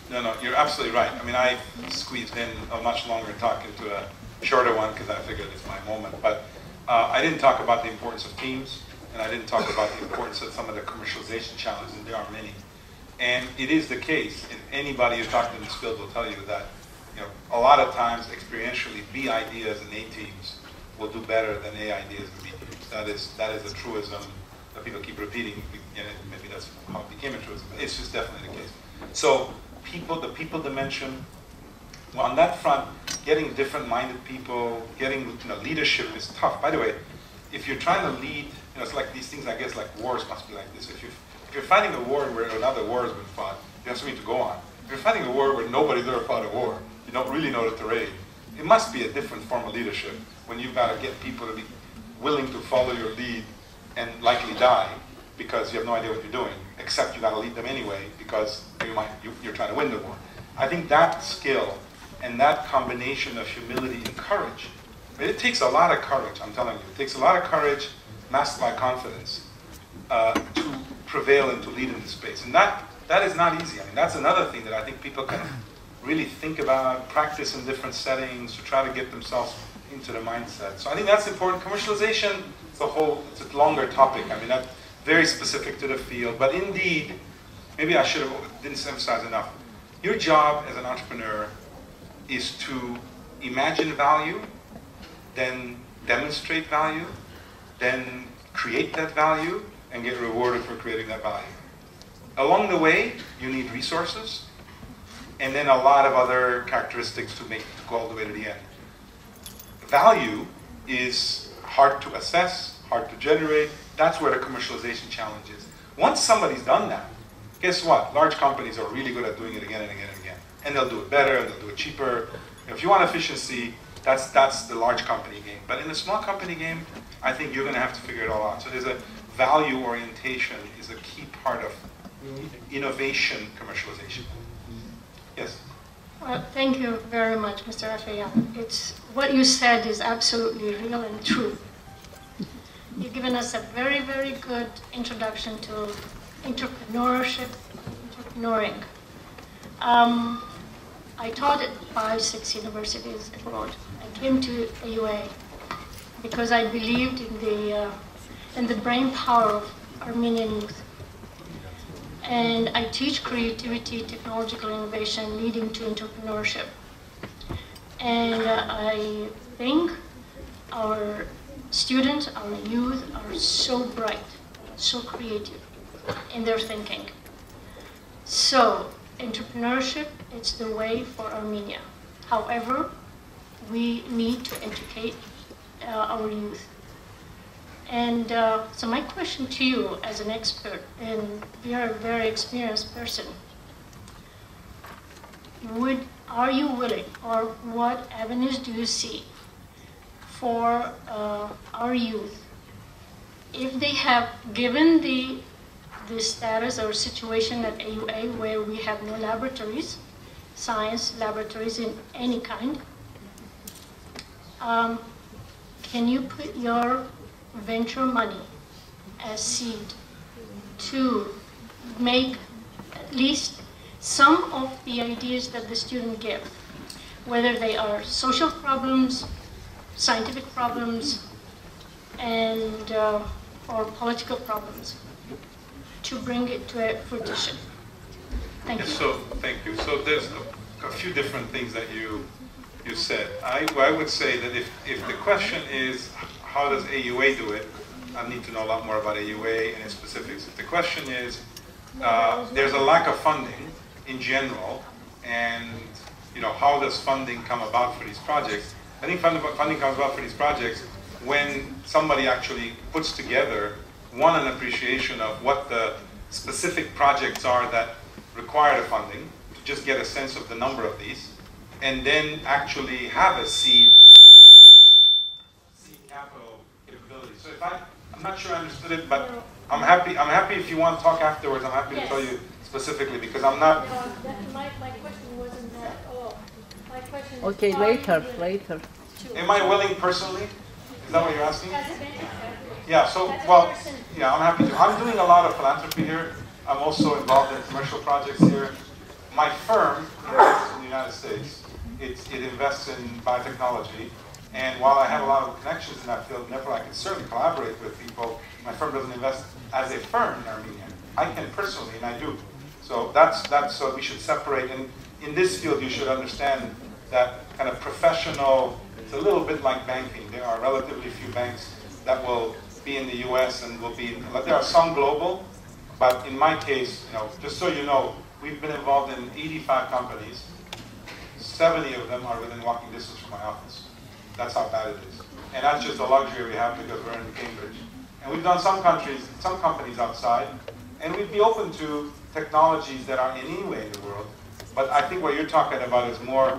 No, no, you're absolutely right. I mean, I squeezed in a much longer talk into a shorter one because I figured it's my moment. But uh, I didn't talk about the importance of teams, and I didn't talk about the importance of some of the commercialization challenges, and there are many. And it is the case, and anybody who talks in this field will tell you that, you know, a lot of times experientially, B ideas and A teams will do better than A ideas and B teams. That is that is a truism that people keep repeating. And maybe that's how it became a truism. It's just definitely the case. So people, the people dimension. Well, on that front, getting different-minded people, getting you know, leadership is tough. By the way, if you're trying to lead, you know, it's like these things. I guess like wars must be like this. If you if you're fighting a war where another war has been fought, you have something to go on. If you're fighting a war where nobody's ever fought a war, you don't really know the terrain. It must be a different form of leadership when you've got to get people to be willing to follow your lead and likely die because you have no idea what you're doing, except you got to lead them anyway because you might you, you're trying to win the war. I think that skill and that combination of humility and courage, it takes a lot of courage. I'm telling you, it takes a lot of courage, masked by confidence, uh, to prevail and to lead in this space. And that that is not easy. I mean, that's another thing that I think people can really think about, practice in different settings, to try to get themselves into the mindset. So I think that's important. Commercialization, it's a whole, it's a longer topic. I mean, that's very specific to the field. But indeed, maybe I should have didn't emphasize enough. Your job as an entrepreneur is to imagine value, then demonstrate value, then create that value, and get rewarded for creating that value. Along the way, you need resources, and then a lot of other characteristics to make to go all the way to the end. Value is hard to assess, hard to generate. That's where the commercialization challenge is. Once somebody's done that, guess what? Large companies are really good at doing it again and again and again. And they'll do it better, and they'll do it cheaper. If you want efficiency, that's, that's the large company game. But in the small company game, I think you're going to have to figure it all out. So there's a value orientation is a key part of innovation commercialization. Yes? Well, thank you very much, Mr. Afeyan. It's what you said is absolutely real and true. You've given us a very, very good introduction to entrepreneurship, entrepreneuring. Um, I taught at five, six universities abroad. I came to AUA because I believed in the uh, in the brain power of Armenian youth. And I teach creativity, technological innovation leading to entrepreneurship. And uh, I think our students, our youth are so bright, so creative in their thinking. So entrepreneurship, it's the way for Armenia. However, we need to educate uh, our youth. And uh, so my question to you as an expert, and you're a very experienced person, would, are you willing, or what avenues do you see for uh, our youth if they have, given the, the status or situation at AUA where we have no laboratories, science laboratories in any kind, um, can you put your venture money as seed to make at least some of the ideas that the student give, whether they are social problems, scientific problems, and uh, or political problems, to bring it to a fruition. Thank Yes, you. so, thank you. So there's a, a few different things that you, you said. I, I would say that if, if the question is, how does AUA do it? I need to know a lot more about AUA and its specifics. If the question is, uh, there's a lack of funding in general, and you know, how does funding come about for these projects? I think fund- funding comes about for these projects when somebody actually puts together, one, an appreciation of what the specific projects are that require the funding, to just get a sense of the number of these, and then actually have a seed, seed capital capability. So if I, I'm not sure I understood it, but I'm happy, I'm happy if you want to talk afterwards, I'm happy to tell you specifically, because I'm not, No, that, my, my question wasn't that at all. My question. Okay, are later, later. am I willing personally? Is that what you're asking? Yeah, so, well, yeah, I'm happy to. I'm doing a lot of philanthropy here. I'm also involved in commercial projects here. My firm in the United States. It's, it invests in biotechnology. And while I have a lot of connections in that field, therefore I can certainly collaborate with people, my firm doesn't invest as a firm in Armenia. I can personally, and I do. So that's, that's, so we should separate. And in this field, you should understand that kind of professional, it's a little bit like banking. There are relatively few banks that will be in the US and will be, but there are some global. But in my case, you know, just so you know, we've been involved in 85 companies. 70 of them are within walking distance from my office. That's how bad it is. And that's just a luxury we have because we're in Cambridge. And we've done some countries, some companies outside, and we'd be open to technologies that are in any way in the world. But I think what you're talking about is more,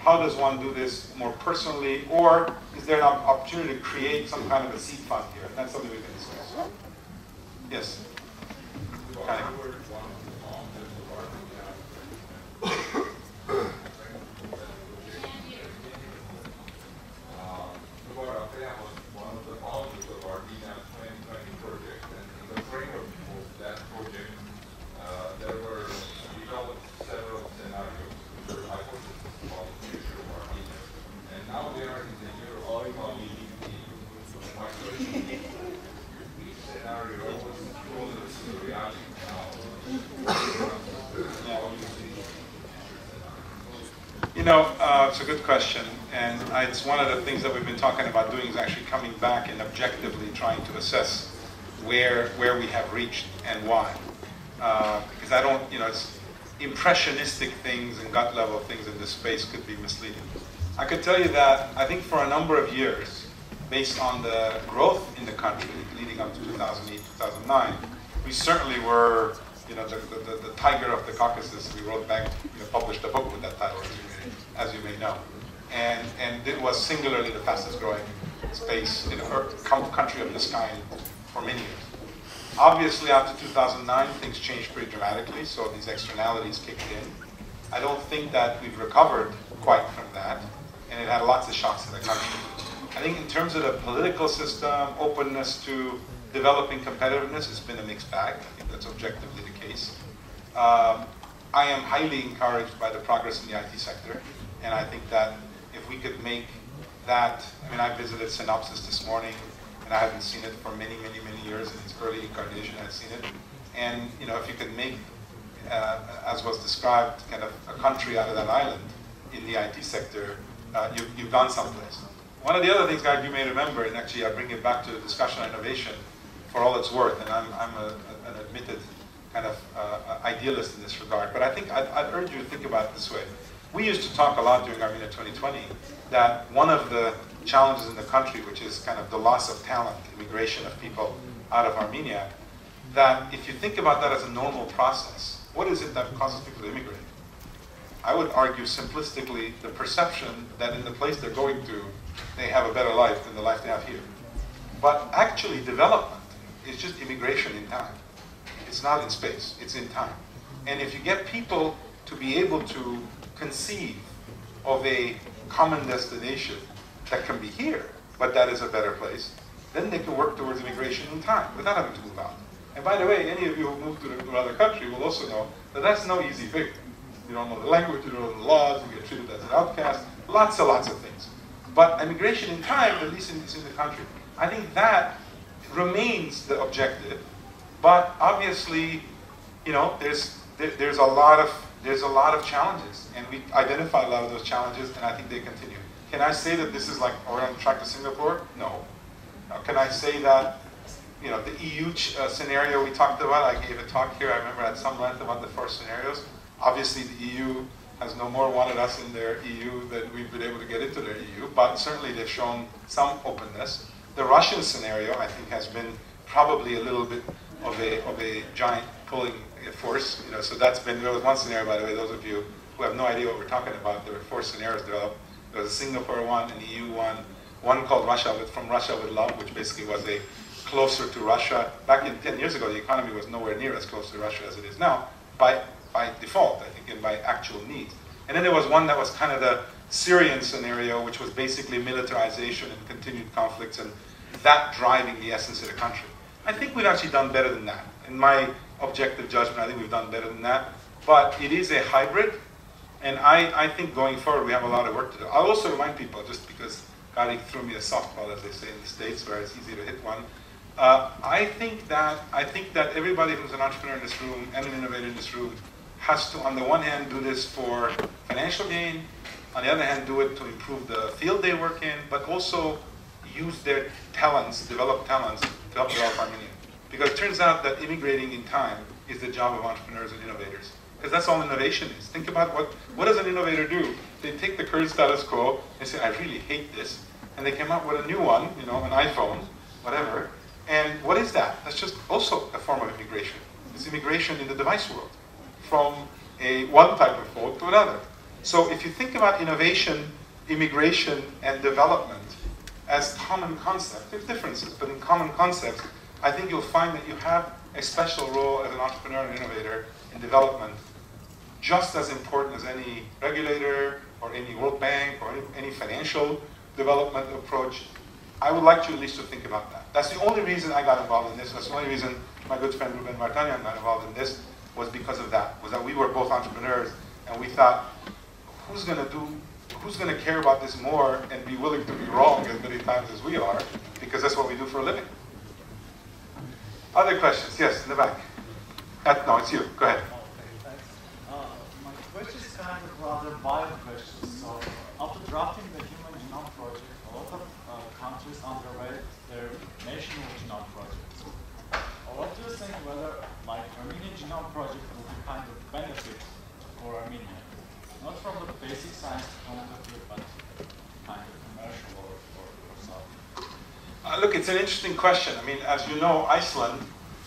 how does one do this more personally, or is there an opportunity to create some kind of a seed fund here? That's something we can discuss. Yes. Kind of. Noubar Afeyan was one of the founders of our DNAP 2020 project, and in the framework of that project, uh, there were developed several scenarios, which are hypotheses about the future of Armenia. And now they are in the year of You know, uh, it's a good question, and it's one of the things that we've been talking about doing is actually coming back and objectively trying to assess where where we have reached and why. Uh, because I don't, you know, it's impressionistic things and gut level things in this space could be misleading. I could tell you that I think for a number of years, based on the growth in the country leading up to 2008, 2009, we certainly were, you know, the, the, the tiger of the Caucasus. We wrote back, you know, published a book with that title, as you may, know. And, and it was singularly the fastest growing space in a country of this kind for many years. Obviously, after 2009, things changed pretty dramatically, so these externalities kicked in. I don't think that we've recovered quite from that, and it had lots of shocks in the country. I think in terms of the political system, openness to developing competitiveness, it's been a mixed bag. I think that's objectively the case. Um, I am highly encouraged by the progress in the IT sector, and I think that if we could make that, I mean, I visited Synopsys this morning, and I haven't seen it for many, many, many years in its early incarnation. I've seen it, and you know, if you could make, uh, as was described, kind of a country out of that island in the IT sector, uh, you, you've gone someplace. One of the other things, guys, you may remember, and actually I bring it back to the discussion on innovation for all it's worth, and I'm, I'm a, an admitted kind of uh, idealist in this regard, but I think I'd, I'd urge you to think about it this way. We used to talk a lot during Armenia 2020 that one of the challenges in the country, which is kind of the loss of talent, immigration of people out of Armenia, that if you think about that as a normal process, what is it that causes people to immigrate? I would argue simplistically the perception that in the place they're going to, they have a better life than the life they have here. But actually, development is just immigration in time. It's not in space, it's in time. And if you get people to be able to conceive of a common destination that can be here, but that is a better place, then they can work towards immigration in time without having to move out. And by the way, any of you who move to another country will also know that that's no easy thing. You don't know the language, you don't know the laws, you get treated as an outcast, lots and lots of things. But immigration in time, at least in, in the country, I think that remains the objective. But obviously, you know, there's there, there's a lot of there's a lot of challenges, and we identify a lot of those challenges, and I think they continue. Can I say that this is like, we're on track to Singapore? No. Uh, can I say that, you know, the EU uh, scenario we talked about, I gave a talk here, I remember at some length about the four scenarios. Obviously the EU has no more wanted us in their EU than we've been able to get into their EU, but certainly they've shown some openness. The Russian scenario, I think, has been probably a little bit of a, of a giant pulling force. You know, so that's been, there was one scenario, by the way, those of you who have no idea what we're talking about, there were four scenarios developed there was a Singapore one, an EU one, one called Russia with, from Russia with Love, which basically was a closer to Russia. Back in 10 years ago, the economy was nowhere near as close to Russia as it is now, by, by default, I think, and by actual need. And then there was one that was kind of the Syrian scenario, which was basically militarization and continued conflicts, and that driving the essence of the country. I think we've actually done better than that. In my objective judgment, I think we've done better than that. But it is a hybrid, and I, I think going forward, we have a lot of work to do. I'll also remind people, just because Gary threw me a softball, as they say in the States, where it's easy to hit one. Uh, I think that I think that everybody who's an entrepreneur in this room and an innovator in this room has to, on the one hand, do this for financial gain, on the other hand, do it to improve the field they work in, but also use their talents, develop talents to help develop Armenia. Because it turns out that immigrating in time is the job of entrepreneurs and innovators. Because that's all innovation is. Think about what, what does an innovator do? They take the current status quo and say, I really hate this. And they come up with a new one, you know, an iPhone, whatever. And what is that? That's just also a form of immigration. It's immigration in the device world from a one type of phone to another. So if you think about innovation, immigration, and development as common concepts, there's differences, but in common concepts, I think you'll find that you have a special role as an entrepreneur and innovator in development just as important as any regulator or any World Bank or any, financial development approach. I would like you at least to think about that. That's the only reason I got involved in this. That's the only reason my good friend Ruben Vardanyan got involved in this was because of that. Was that we were both entrepreneurs and we thought, who's going to do, who's going to care about this more and be willing to be wrong as many times as we are? Because that's what we do for a living. Other questions? Yes, in the back. No, it's you. Go ahead. My question is kind of rather wild question. So, after drafting the Human Genome Project, a lot of uh, countries underwent their national genome projects. What do you think whether like Armenian Genome Project will be kind of benefit for Armenia? Not from the basic science point of view, but kind of commercial or, or, or something. Uh, look, it's an interesting question. I mean, as you know, Iceland,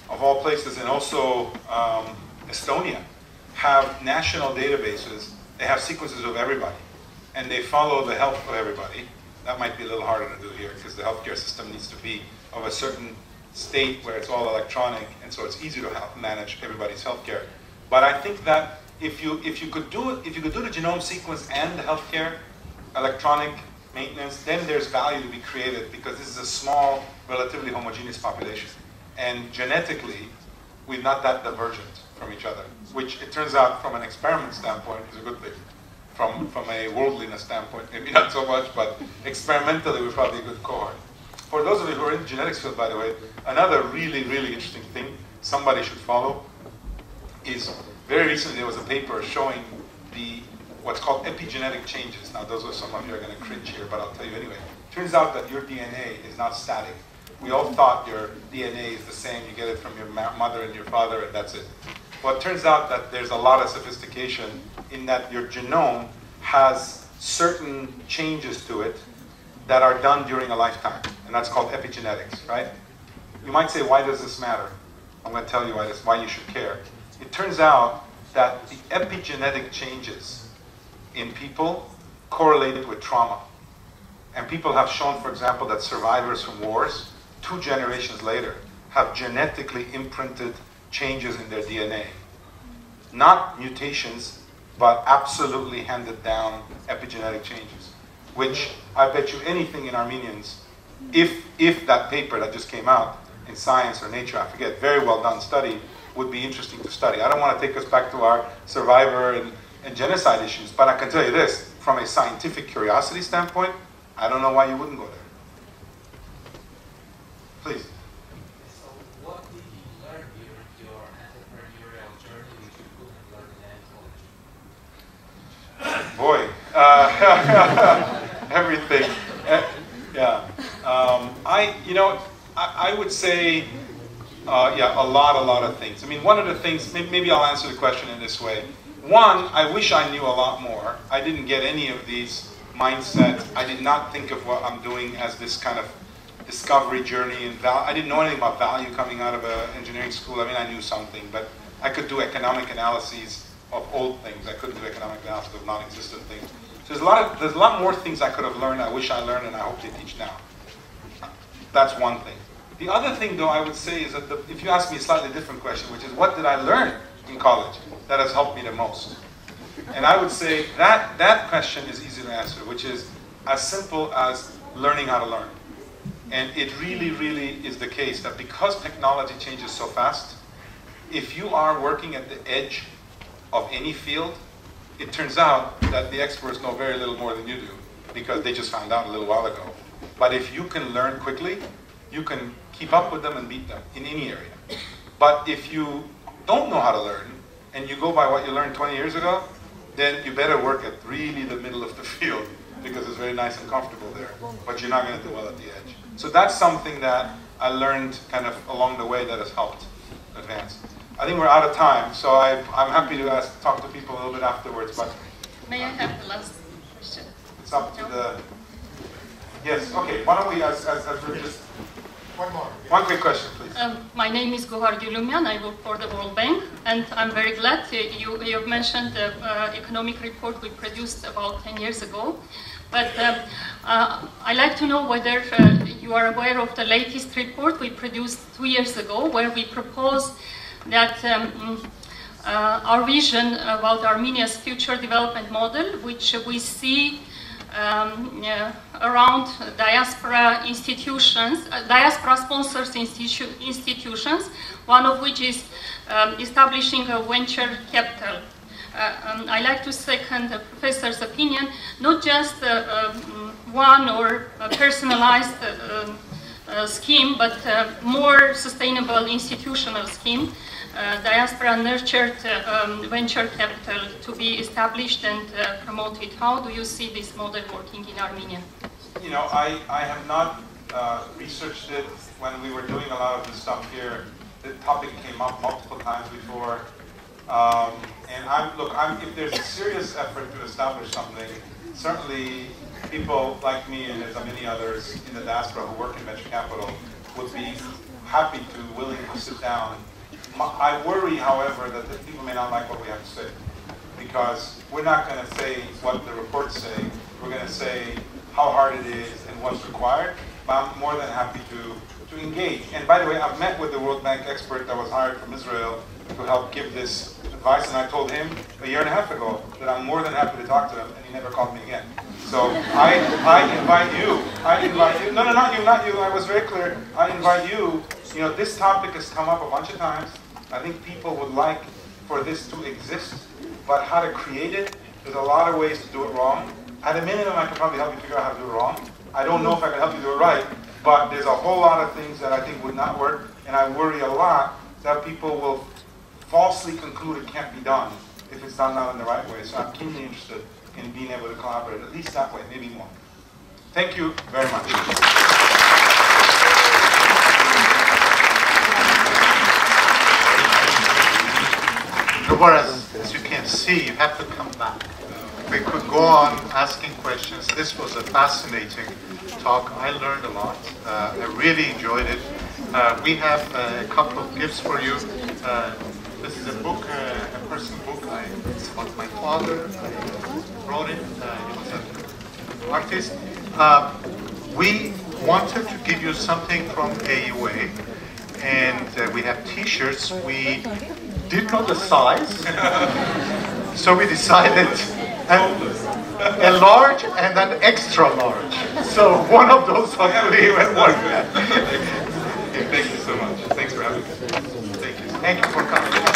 of all places, and also um, Estonia, have national databases. They have sequences of everybody, and they follow the health of everybody. That might be a little harder to do here because the healthcare system needs to be of a certain state where it's all electronic, and so it's easier to manage everybody's healthcare. But I think that if you if you could do if you could do the genome sequence and the healthcare electronic maintenance, then there's value to be created because this is a small, relatively homogeneous population. And genetically, we're not that divergent from each other, which it turns out from an experiment standpoint is a good thing. From, from a worldliness standpoint, maybe not so much, but experimentally, we're probably a good cohort. For those of you who are in the genetics field, by the way, another really, really interesting thing somebody should follow is very recently there was a paper showing the what's called epigenetic changes. Now, those are some of you are going to cringe here, but I'll tell you anyway. Turns out that your DNA is not static. We all thought your DNA is the same. You get it from your mother and your father, and that's it. Well, it turns out that there's a lot of sophistication in that your genome has certain changes to it that are done during a lifetime, and that's called epigenetics, right? You might say, why does this matter? I'm going to tell you why, this, why you should care. It turns out that the epigenetic changes in people correlated with trauma. And people have shown, for example, that survivors from wars, two generations later, have genetically imprinted changes in their DNA. Not mutations, but absolutely handed down epigenetic changes. Which I bet you anything in Armenians, if, if that paper that just came out in Science or Nature, I forget, very well done study, would be interesting to study. I don't want to take us back to our survivor and, and genocide issues, but I can tell you this from a scientific curiosity standpoint, I don't know why you wouldn't go there. Please. So what did you learn during your entrepreneurial journey which you couldn't learn in college? Boy, uh, everything. Eh, yeah. Um, I, you know, I, I would say, uh, yeah, a lot, a lot of things. I mean, one of the things, maybe I'll answer the question in this way. One, I wish I knew a lot more. I didn't get any of these mindsets. I did not think of what I'm doing as this kind of discovery journey and val- I didn't know anything about value coming out of an engineering school. I mean, I knew something, but I could do economic analyses of old things. I couldn't do economic analysis of non-existent things. So there's a lot of there's a lot more things I could have learned. I wish I learned, and I hope they teach now. That's one thing. The other thing, though, I would say is that the, if you ask me a slightly different question, which is what did I learn in college that has helped me the most? And I would say that that question is easy to answer, which is as simple as learning how to learn. And it really, really is the case that because technology changes so fast, if you are working at the edge of any field, it turns out that the experts know very little more than you do because they just found out a little while ago. But if you can learn quickly, you can keep up with them and beat them in any area. But if you don't know how to learn and you go by what you learned 20 years ago, then you better work at really the middle of the field because it's very nice and comfortable there. But you're not going to do well at the edge. So that's something that I learned kind of along the way that has helped advance. I think we're out of time, so I, I'm happy to ask, talk to people a little bit afterwards, but May I have the last question? it's up to the. Yes, okay, why don't we, as, as, as we're just, One more. one quick question, please. Um, my name is Gohar Gülümyan. I work for the World Bank, and I'm very glad you, you mentioned the uh, economic report we produced about 10 years ago. But um, uh, I'd like to know whether uh, you are aware of the latest report we produced two years ago, where we propose that um, uh, our vision about Armenia's future development model, which we see um, uh, around diaspora institutions, uh, diaspora sponsors institu institutions, one of which is um, establishing a venture capital. Uh, um, I like to second the professor's opinion, not just uh, um, one or a personalized uh, uh, scheme, but more sustainable institutional scheme diaspora nurtured uh, um, venture capital to be established and uh, promoted. How do you see this model working in Armenia? You know, I, I have not uh, researched it when we were doing a lot of this stuff here. The topic came up multiple times before. Um, and I'm, look, I'm, if there's a serious effort to establish something, certainly people like me and there's many others in the diaspora who work in venture capital would be happy to, willing to sit down. I worry, however, that the people may not like what we have to say because we're not going to say what the reports say. We're going to say how hard it is and what's required. But I'm more than happy to, to engage. And by the way, I've met with the World Bank expert that was hired from Israel to help give this advice, and I told him a year and a half ago that I'm more than happy to talk to him, and he never called me again. So I, I invite you, I invite you, no, no, not you, not you, I was very clear, I invite you, you know, this topic has come up a bunch of times. I think people would like for this to exist, but how to create it, there's a lot of ways to do it wrong. At a minimum, I can probably help you figure out how to do it wrong. I don't know if I can help you do it right, but there's a whole lot of things that I think would not work, and I worry a lot that people will falsely conclude it can't be done if it's done not in the right way. So I'm keenly interested in being able to collaborate, at least that way, maybe more. Thank you very much. Whereas, as you can see, you have to come back. We could go on asking questions. This was a fascinating talk. I learned a lot. Uh, I really enjoyed it. Uh, we have a couple of gifts for you. Uh, this is a book, uh, a personal book. I, it's about my father. I wrote it. Uh, he was an artist. Uh, we wanted to give you something from AUA, and uh, we have T-shirts. We didn't know the size, so we decided a, a large and an extra large. So one of those hopefully will work. Thank you so much. Thanks for having me. Thank you. Thank you for coming.